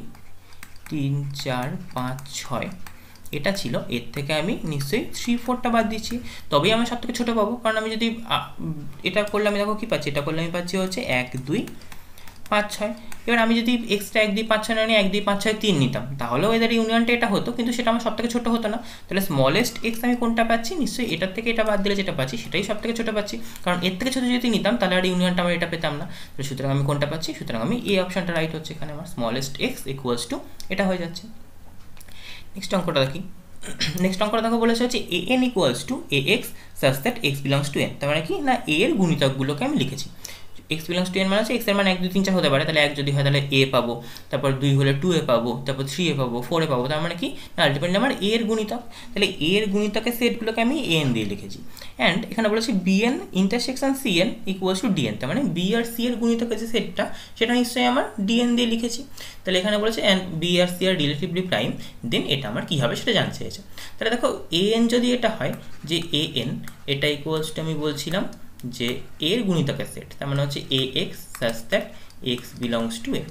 তিন চার পাঁচ ছয়। এটা ছিল। এর থেকে আমি নিশ্চয়ই থ্রি ফোরটা বাদ দিচ্ছি তবেই আমি সব থেকে ছোটো পাবো। কারণ আমি যদি এটা করলে আমি দেখো কী পাচ্ছি? এটা করলে আমি পাচ্ছি হচ্ছে এক, দুই, পাঁচ, ছয়। এবার আমি যদি এক্সট্রা এক দুই পাঁচ ছয় না নিয়ে এক দুই পাঁচ ছয় তিন নিতাম, তাহলেও এদের ইউনিয়নটা এটা হতো, কিন্তু সেটা আমার সব থেকে ছোটো হতো না। তাহলে স্মলেস্ট এক্স আমি কোনটা পাচ্ছি? নিশ্চয়ই এটার থেকে এটা বাদ দিলে যেটা পাচ্ছি, সেটাই সব থেকে ছোটো পাচ্ছি। কারণ এর থেকে ছোটো যদি নিতাম, তাহলে আর ইউনিয়নটা আমার এটা পেতাম না। তো সুতরাং আমি কোনটা পাচ্ছি? সুতরাং আমি এই অপশানটা রাইট হচ্ছে এখানে আমার স্মলেস্ট এক্স ইকুয়ালস টু এটা হয়ে যাচ্ছে। নেক্সট অঙ্কটা দেখি। (coughs) নেক্সট অঙ্কটা দেখো বলেছে হচ্ছে A N equals to A X such that X belongs to N তার মানে কি? না এ এর গুণিতকগুলোকে আমি লিখেছি। এক্স বিলংস টু এন মানে হচ্ছে এক্স মানে এক, দুই, তিন, চার হতে পারে। তাহলে এক যদি হয়, তাহলে এ পাবো। তারপর দুই হলে টু এ পাবো। তারপর থ্রি এ পাবো ফোর এ পাবো। তার মানে কি? না আলটিমেটলি আমার এর গুণিতক। তাহলে এর গুণিতকের সেটগুলোকে আমি এন দিয়ে লিখেছি। অ্যান্ড এখানে বলেছি B N intersection C N equals to DN তার মানে বি আর সি এর গুণিতকের যে সেটটা, সেটা নিশ্চয়ই আমার ডিএন দিয়ে লিখেছি। তাহলে এখানে বলেছে and B R C are relatively prime then এটা আমার কী হবে, সেটা জানতে চেয়েছে। তাহলে দেখো এ এন যদি এটা হয়, যে এ এন এটা ইকুয়ালস টু আমি বলছিলাম যে এর গুণিতকের সেট তার মানে হচ্ছে A X such that X belongs to N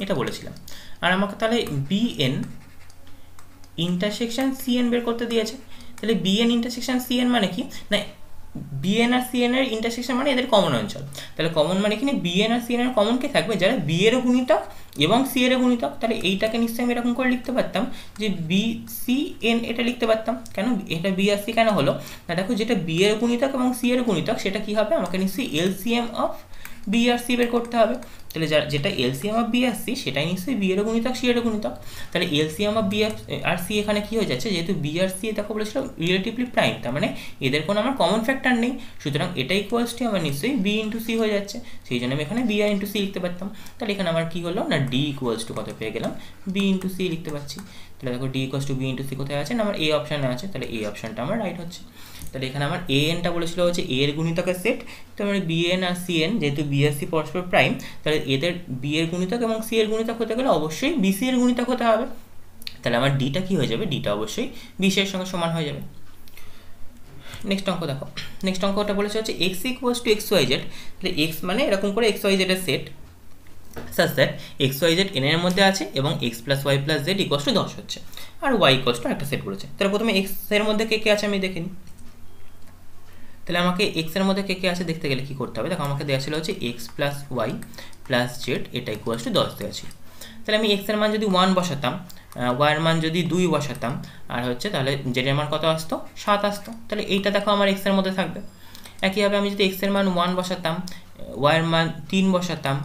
এটা বলেছিলাম। আর আমাকে তাহলে B N intersection C N বের করতে দিয়েছে। তাহলে B N intersection C N মানে কি? না বিএন আর ইন্টারসেকশন মানে এদের কমন অঞ্চল। তাহলে কমন মানে কি বিএন আর সিএন এর কমন কে থাকবে যারা বি এর গুণিতক এবং সি এর গুণিতক। তাহলে এইটাকে নিশ্চয়ই আমি এরকম করে লিখতে পারতাম যে বি সি এন এটা লিখতে পারতাম। কেন? এটা বি আর সি কেন হলো? দেখো, যেটা বি এর গুণিতক এবং সি এর গুণিতক, সেটা কি হবে? আমাকে নিশ্চয়ই এলসিএম অফ বি আর সি বের করতে হবে। তাহলে যা, যেটা এলসিএম আর সি সেটাই নিশ্চয়ই বি এর গুণিতক সি এর গুণিতক। তাহলে এলসিএম অফ বি আর সি এখানে কি হয়ে যাচ্ছে? যেহেতু বি আর সি দেখো বলেছিল রিলেটিভলি প্রাইম তার মানে এদের কোনো আমার কমন ফ্যাক্টর নেই। সুতরাং এটা ইকুয়ালস আমার নিশ্চয়ই বি ইন্টু সি হয়ে যাচ্ছে। সেই জন্য আমি এখানে বি আর ইন্টু সি লিখতে পারতাম। তাহলে এখানে আমার কী হলো? না ডি ইকুয়ালস টু কত পেয়ে গেলাম? বি ইন্টু সি লিখতে পারছি। তাহলে দেখো D equals to B into C কোথায় আছে? না, আমার এ অপশানে আছে। তাহলে এই অপশানটা আমার রাইট হচ্ছে। তাহলে এখানে আমার এ এনটা বলেছিল হচ্ছে এ এর গুণিতকের সেট তো আমার বি এন আর সি এন যেহেতু বি আর সি পরস্পর প্রাইম তাহলে এদের বি এর গুণিতক এবং সি এর গুণিতক হতে গেলে অবশ্যই বি সি এর গুণিতক হতে হবে। তাহলে আমার ডিটা কী হয়ে যাবে? ডিটা অবশ্যই বি সি এর সঙ্গে সমান হয়ে যাবে। নেক্সট অঙ্ক দেখো। নেক্সট অঙ্কটা বলেছে হচ্ছে X equals to X Y Z তাহলে এক্স মানে এরকম করে এক্স ওয়াই জেডের set such that X Y Z N এর মধ্যে আছে এবং X plus Y plus Z equals to দশ হচ্ছে। আর ওয়াই ইকোয়াস টু একটা সেট করেছে। তাহলে প্রথমে এক্সের মধ্যে কে কে আছে আমি দেখে নিই তাহলে আমাকে এক্সের মধ্যে কে কে আছে দেখতে গেলে কী করতে হবে? দেখো, আমাকে দেওয়া ছিল হচ্ছে X plus Y plus Z এটা ইকুয়াস টু দশ দেওয়া ছিল। তাহলে আমি এক্সের মান যদি ওয়ান বসাতাম ওয়াইয়ের মান যদি দুই বসাতাম, আর হচ্ছে তাহলে জেডের মান কত আসতো? সাত আসতো। তাহলে এইটা দেখো আমার এক্সের মধ্যে থাকবে। একইভাবে আমি যদি এক্সের মান ওয়ান বসাতাম ওয়াইয়ের মান তিন বসাতাম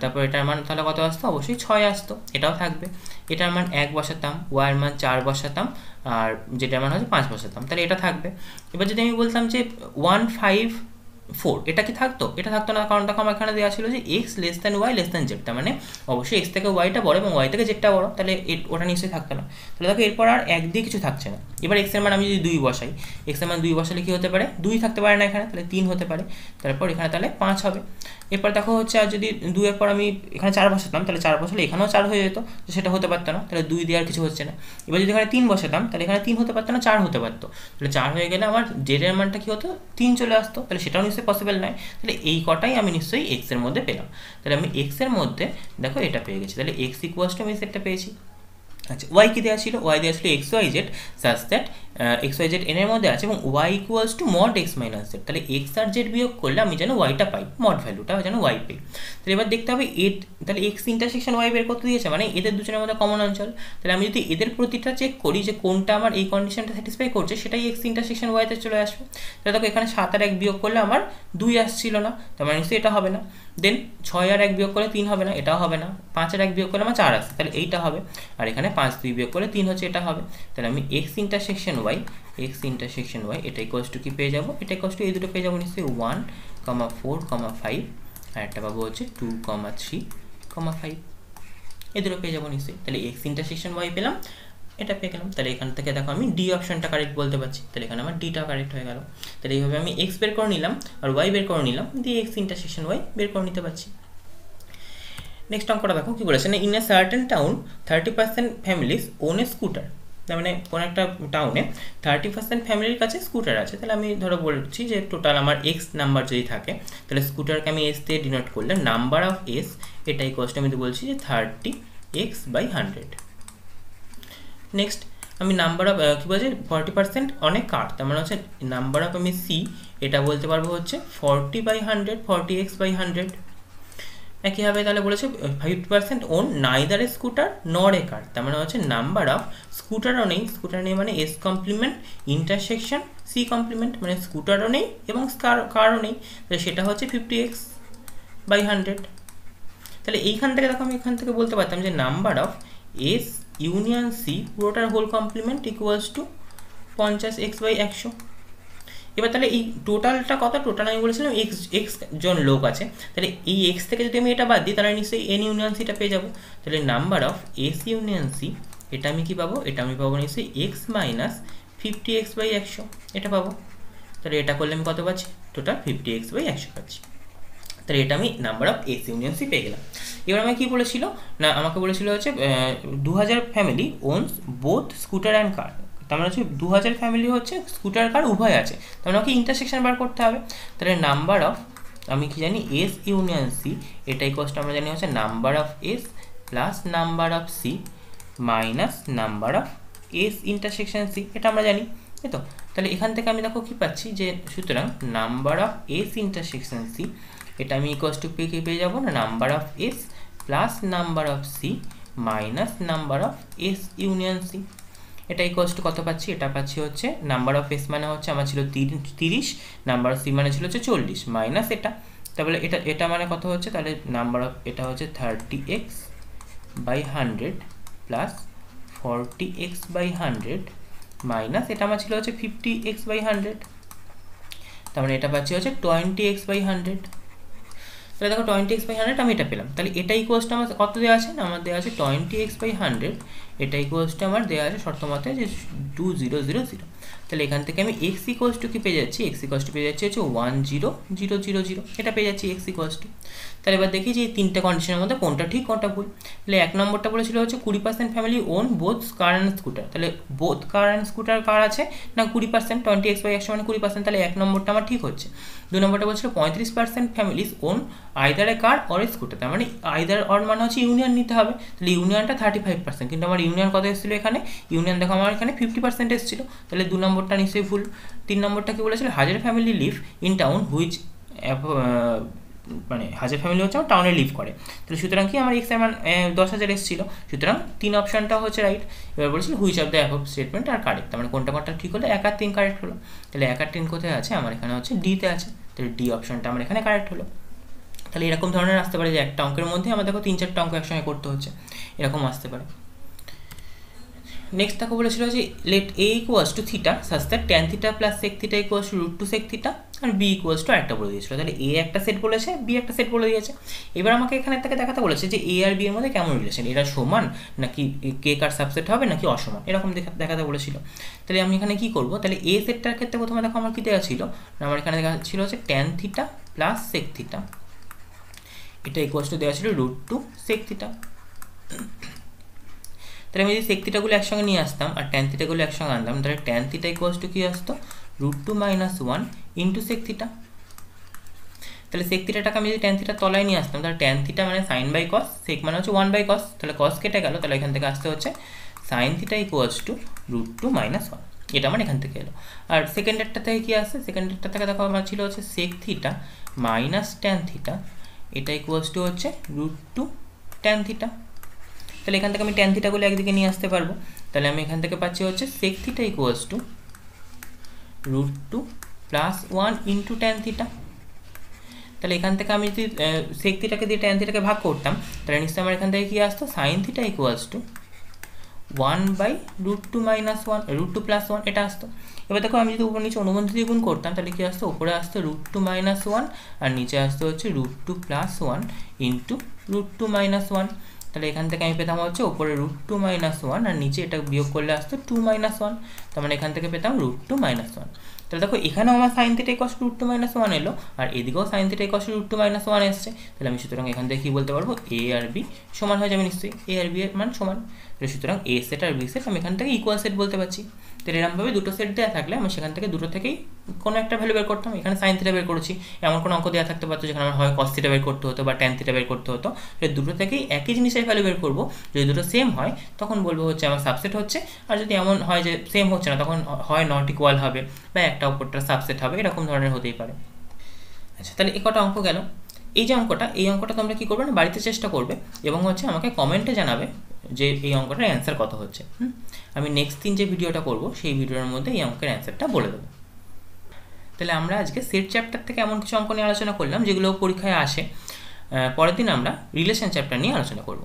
তারপর এটার মান তাহলে কত আসতো? অবশ্যই ছয় আসতো। এটাও থাকবে। এটার মান এক বসাতাম ওয়াইয়ের মান চার বসাতাম, আর যেটার মান হচ্ছে পাঁচ বসাতাম। তাহলে এটা থাকবে। এবার যদি আমি বলতাম যে ওয়ান ফাইভ ফোর, এটা কি থাকতো? এটা থাকতো না, কারণ দেখো আমার এখানে দেওয়া ছিল যে X less than Y less than Z, তার মানে অবশ্যই এক্স থেকে ওয়াইটা বড় এবং ওয়াই থেকে জেডটা বড়, তাহলে ওটা নিশ্চয়ই থাকতো না। তাহলে দেখো এরপর আর এক দিয়ে কিছু থাকছে না। এবার এক্সের মান আমি যদি দুই বসাই এক্সের মান দুই বসালে কি হতে পারে? দুই থাকতে পারে না এখানে, তাহলে তিন হতে পারে। তারপর এখানে তাহলে পাঁচ হবে। এরপর দেখো হচ্ছে আর যদি দুইয়ের পর আমি এখানে চার বসাতাম, তাহলে চার বসালে এখানেও চার হয়ে যেত, তো সেটা হতে পারতো না, তাহলে দুই দিয়ে আর কিছু হচ্ছে না। এবার যদি এখানে তিন বসাতাম, তাহলে এখানে তিন হতে পারতো না, চার হতে পারতো। তাহলে চার হয়ে গেলে আমার জেডের মানটা কি হতো? তিন চলে আসতো, তাহলে সেটাও নিশ্চয়ই পসিবল নয়। তাহলে এই কটাই আমি নিশ্চয়ই এক্সের মধ্যে পেলাম। তাহলে আমি এক্সের মধ্যে, দেখো এটা পেয়ে গেছি। তাহলে এক্স ইকুয়াস টু আমি সেটটা পেয়েছি। আচ্ছা ওয়াই কি দেওয়া ছিল? ওয়াই দেওয়া ছিল X Y Z such that X Y Z N এর মধ্যে আছে এবং Y equals to mod X minus Z তাহলে এক্স আর জেড বিয়োগ করলে আমি যেন ওয়াইটা পাই মড ভ্যালুটা যেন ওয়াই পাই। তাহলে এবার দেখতে হবে এ, তাহলে এক্স ইন্টারসেকশন ওয়াই বের করতে দিয়েছে মানে এদের দুজনের মধ্যে কমন অঞ্চল। তাহলে আমি যদি এদের প্রতিটা চেক করি যে কোনটা আমার এই কন্ডিশনটা স্যাটিসফাই করছে, সেটাই এক্স ইন্টারসেকশন ওয়াইতে চলে আসবে। তাহলে দেখো এখানে সাত আর এক বিয়োগ করলে আমার দুই আসছিল না, তার মানে নিশ্চয়ই এটা হবে না। দেন ছয় আর এক বিয়োগ করলে তিন হবে না, এটাও হবে না। পাঁচ আর এক বিয়োগ করলে আমার চার আসছে, তাহলে এইটা হবে। আর এখানে পাঁচ দুই বিয়োগ করলে তিন হচ্ছে এটা হবে। তাহলে আমি X intersection Y X intersection Y এটা ইকোয়াস টু কি পেয়ে যাব? এটা ইকোয়াস টু এই দুটো পেয়ে যাব নিশ্চয়ই one comma four comma five আর একটা পাবো হচ্ছে two comma three comma five এই দুটো পেয়ে যাব নিশ্চয়ই। তাহলে এক্স ইন্টারসেকশন ওয়াই পেলাম, এটা পেয়ে গেলাম। তাহলে এখান থেকে দেখো আমি ডি অপশনটা কারেক্ট বলতে পারছি। তাহলে এখানে আমার ডিটা কারেক্ট হয়ে গেল। তাহলে এইভাবে আমি এক্স বের করে নিলাম, আর ওয়াই বের করে নিলাম, দিয়ে এক্স ইন্টারসেকশন ওয়াই বের করে নিতে পারছি। নেক্সট অঙ্কটা দেখো, কি বলেছে? না in a certain town thirty percent families own a scooter তার মানে কোনো একটা টাউনে থার্টি পার্সেন্ট ফ্যামিলির কাছে স্কুটার আছে। তাহলে আমি ধরো বলছি যে টোটাল আমার এক্স নাম্বার যদি থাকে, তাহলে স্কুটারকে আমি এস দিয়ে ডিনোট করলে নাম্বার অফ এস এটাই কষ্ট আমি বলছি যে thirty X by hundred next আমি নাম্বার অফ কী বলছে? ফর্টি পার্সেন্ট অনেক কার তার মানে হচ্ছে নাম্বার অফ আমি সি এটা বলতে পারব হচ্ছে forty by hundred forty X by hundred একইভাবে তাহলে বলেছে fifty percent own neither a scooter nor a car তার মানে হচ্ছে নাম্বার অফ স্কুটারও নেই। স্কুটার নেই মানে S complement intersection C complement মানে স্কুটারও নেই এবং কারও নেই। তাহলে সেটা হচ্ছে ফিফটি এক্স বাই হান্ড্রেড তাহলে এইখান থেকে দেখো আমি এখান থেকে বলতে পারতাম যে number of S union C পুরোটার হোল কমপ্লিমেন্ট ইকুয়ালস টু পঞ্চাশ এক্স বাই একশো। এবার তাহলে এই টোটালটা কত? টোটাল আমি বলেছিলাম এক্স এক্স জন লোক আছে। তাহলে এই এক্স থেকে যদি আমি এটা বাদ দিই, তাহলে নিশ্চয়ই এন ইউনিয়ন সিটা পেয়ে যাব। তাহলে number of S union C এটা আমি কি পাবো? এটা আমি পাবো নিশ্চয়ই X minus fifty X by একশো। এটা পাবো। তাহলে এটা করলে আমি কত পাচ্ছি? টোটাল ফিফটি এক্স বাই একশো পাচ্ছি। তাহলে এটা আমি number of S union C পেয়ে গেলাম। এবার আমাকে কী বলেছিল? না, আমাকে বলেছিল হচ্ছে দু হাজার family owns both scooter and car তার মানে হচ্ছে দু হাজার ফ্যামিলি হচ্ছে স্কুটার কার উভয় আছে। তার মানে আমাকে ইন্টারসেকশন বার করতে হবে। তাহলে নাম্বার অফ আমি কি জানি এস ইউনিয়ন সি এটাই কষ্ট আমরা জানি হচ্ছে number of S plus number of C minus number of S intersection C এটা আমরা জানি, তাই তো? তাহলে এখান থেকে আমি দেখো কী পাচ্ছি যে, সুতরাং number of S intersection C এটা আমি ইকোয়াস টু পেয়ে পেয়ে যাব না? Number of S plus number of C minus number of S union C এটা ইকোয়াস টু কত পাচ্ছি? এটা পাচ্ছি হচ্ছে নাম্বার অফ এস মানে হচ্ছে আমার ছিল তিরিশ নাম্বার অফ সি মানে ছিল হচ্ছে চল্লিশ মাইনাস এটা। তাহলে এটা এটা মানে কত হচ্ছে? তাহলে নাম্বার অফ এটা হচ্ছে thirty X by hundred plus forty X by hundred minus এটা আমার ছিল হচ্ছে ফিফটি এক্স বাই হান্ড্রেড তার মানে এটা পাচ্ছি হচ্ছে টোয়েন্টি এক্স বাই হান্ড্রেড তাহলে দেখো টোয়েন্টি এক্স বাই হান্ড্রেড আমি এটা পেলাম। তাহলে এটা ইকুয়ালসটা আমার কত দেওয়া আছে? না আমার দেওয়া আছে টোয়েন্টি এক্স বাই হান্ড্রেড এটা ইকুয়ালস টু আমার দেওয়া আছে শর্ত মতে যে টু জিরো জিরো জিরো তাহলে এখান থেকে আমি এক্স ইকুয়ালস টু কি পেয়ে যাচ্ছি? এক্স ইকুয়ালস টু পেয়ে যাচ্ছি হচ্ছে one zero zero zero zero এটা পেয়ে যাচ্ছি এক্স ইকুয়ালস টু তাহলে এবার দেখি যে এই তিনটে কন্ডিশনের মধ্যে কোনটা ঠিক, কোনটা ভুল। তাহলে এক নম্বরটা বলেছিল হচ্ছে কুড়ি percent family own both car and scooter তাহলে both car and scooter car আছে? না কুড়ি পার্সেন্ট টোয়েন্টি এক্স বাই একশো মানে কুড়ি পার্সেন্ট তাহলে এক নম্বরটা আমার ঠিক হচ্ছে। দু নম্বরটা বলছিল পঁয়ত্রিশ percent families own either a car or scooter তার মানে আইদার অর মানে হচ্ছে ইউনিয়ন নিতে হবে। তাহলে ইউনিয়নটা থার্টি ফাইভ পার্সেন্ট কিন্তু আমার ইউনিয়ন কত এসেছিল এখানে? ইউনিয়ন দেখো আমার এখানে ফিফটি পার্সেন্ট এসেছিল। তাহলে দু নম্বরটা নিশ্চয়ই ভুল। তিন নম্বরটা কি বলেছিল? হাজার family live in town which মানে হাজার ফ্যামিলি হচ্ছে আমার টাউনে লিভ করে। তাহলে সুতরাং কি আমার এক্স আমার দশ হাজার এসেছিল। সুতরাং তিন অপশানটা হচ্ছে রাইট এবার বলেছিল which of the above statement are correct মানে কোনটা কোনটা ঠিক হলো? এক আর তিন কারেক্ট হলো। তাহলে এক আর তিন কোথায় আছে? আমার এখানে হচ্ছে ডিতে আছে। তাহলে ডি অপশানটা আমার এখানে কারেক্ট হলো। তাহলে এরকম ধরনের আসতে পারে যে একটা অঙ্কের মধ্যে আমার দেখো তিন চারটা অঙ্ক একসঙ্গে করতে হচ্ছে। এরকম আসতে পারে। নেক্সট তাকে বলেছিল যে let A equals to theta such that tan theta plus sec theta equals to root two sec theta R B equals to একটা বলে দিয়েছিল। তাহলে এ একটা সেট বলেছে বি একটা সেট বলে দিয়েছে। এবার আমাকে এখানে থেকে দেখাতে বলেছে যে এ আর বি এর মধ্যে কেমন রিলেশন এরা সমান নাকি কে কার সাবসেট হবে নাকি অসমান? এরকম দেখাতে বলেছিল। তাহলে আমি এখানে কি করব? তাহলে এ সেটটার ক্ষেত্রে প্রথমে দেখো আমার কী দেওয়া ছিল? আমার এখানে দেখা ছিল হচ্ছে tan theta plus sec theta এটা ইকুয়ালস টু দেওয়া ছিল রুট টু সেক থিটা তাহলে আমি যদি সেক থিটাগুলো একসঙ্গে নিয়ে আসতাম আর ট্যান থিটাগুলো একসঙ্গে আনতাম, তাহলে ট্যান থিটা ইকুয়ালস টু কী আসতো? Root two minus one into sec theta তাহলে সেক থিটাটাকে আমি যদি ট্যান থিটা তলায় নিয়ে আসতাম, তাহলে ট্যান থিটা মানে সাইন বাই কস সেক মানে হচ্ছে ওয়ান বাই কস তাহলে কস কেটে গেল, তাহলে এখান থেকে আসতে হচ্ছে sine theta equals to root two minus one এটা আমার এখান থেকে এলো। আর সেকেন্ড সেকেন্ডারটা থেকে কী আসছে সেকেন্ডারটা থেকে দেখো আমার ছিল হচ্ছে sec theta minus tan theta এটা ইকুয়ালস টু হচ্ছে রুট টু ট্যান থিটা তাহলে এখান থেকে আমি ট্যান থিটাগুলো একদিকে নিয়ে আসতে পারব। তাহলে আমি এখান থেকে পাচ্ছি হচ্ছে sec theta equals to root two plus one into tan theta তাহলে এখান থেকে আমি যদি সেক থিটাকে দিয়ে ট্যান থিটাকে ভাগ করতাম, তাহলে নিশ্চয়ই আমার এখান থেকে কী আসতো? Sine theta equals to one by root two minus one root two plus one এটা আসতো। এবার দেখো আমি যদি উপর নিচে অনুবন্ধ দিয়ে গুণ করতাম, তাহলে কী আসতো? উপরে আসতো রুট টু মাইনাস ওয়ান আর নিচে আসতো হচ্ছে root two plus one into root two minus one তাহলে এখান থেকে আমি পেতাম হচ্ছে ওপরে রুট টু মাইনাস ওয়ান আর নিচে এটা বিয়োগ করলে আসতো টু মাইনাস ওয়ান তার মানে এখান থেকে পেতাম রুট টু মাইনাস ওয়ান তাহলে দেখো, এখানেও আমার sine theta equals root two minus one এলো, আর এদিকেও sine theta equals root two minus one এসছে। তাহলে আমি সুতরাং এখান থেকে কী বলতে পারব? এ আর বি সমান হয়ে যাবে নিশ্চয়ই। এ আর বি এর মান সমান। সুতরাং এ সেট আর বি সেট আমি এখান থেকে ইকুয়াল সেট বলতে পারছি। তাহলে এরকমভাবে দুটো সেট দেওয়া থাকলে আমি সেখান থেকে দুটো থেকেই কোনো একটা ভ্যালু বের করতাম। এখানে সাইন থিটা বের করেছি। এমন কোনো অঙ্ক দেওয়া থাকতে পারতো যেখানে আমার হয় কস থিটা বের করতে হতো বা ট্যান থিটা বের করতে হতো। তাহলে দুটো থেকেই একই জিনিসের ভ্যালু বের করব। যদি দুটো সেম হয়, তখন বলব হচ্ছে আমার সাবসেট হচ্ছে। আর যদি এমন হয় যে সেম হচ্ছে না, তখন হয় নট ইকুয়াল হবে বা একটা উপরটা সাবসেট হবে। এরকম ধরনের হতেই পারে। আচ্ছা তাহলে এ কটা অঙ্ক গেল। এই যে অঙ্কটা, এই অঙ্কটা তোমরা কী করবে না, বাড়িতে চেষ্টা করবে এবং হচ্ছে আমাকে কমেন্টে জানাবে যে এই অঙ্কটার অ্যান্সার কত হচ্ছে। আমি নেক্সট দিন যে ভিডিওটা করব, সেই ভিডিওর মধ্যে এই অঙ্কের অ্যান্সারটা বলে দেবো। তাহলে আমরা আজকে সেট চ্যাপ্টার থেকে এমন কিছু অঙ্ক নিয়ে আলোচনা করলাম, যেগুলো পরীক্ষায় আসে। পরের দিন আমরা রিলেশন চ্যাপ্টার নিয়ে আলোচনা করব।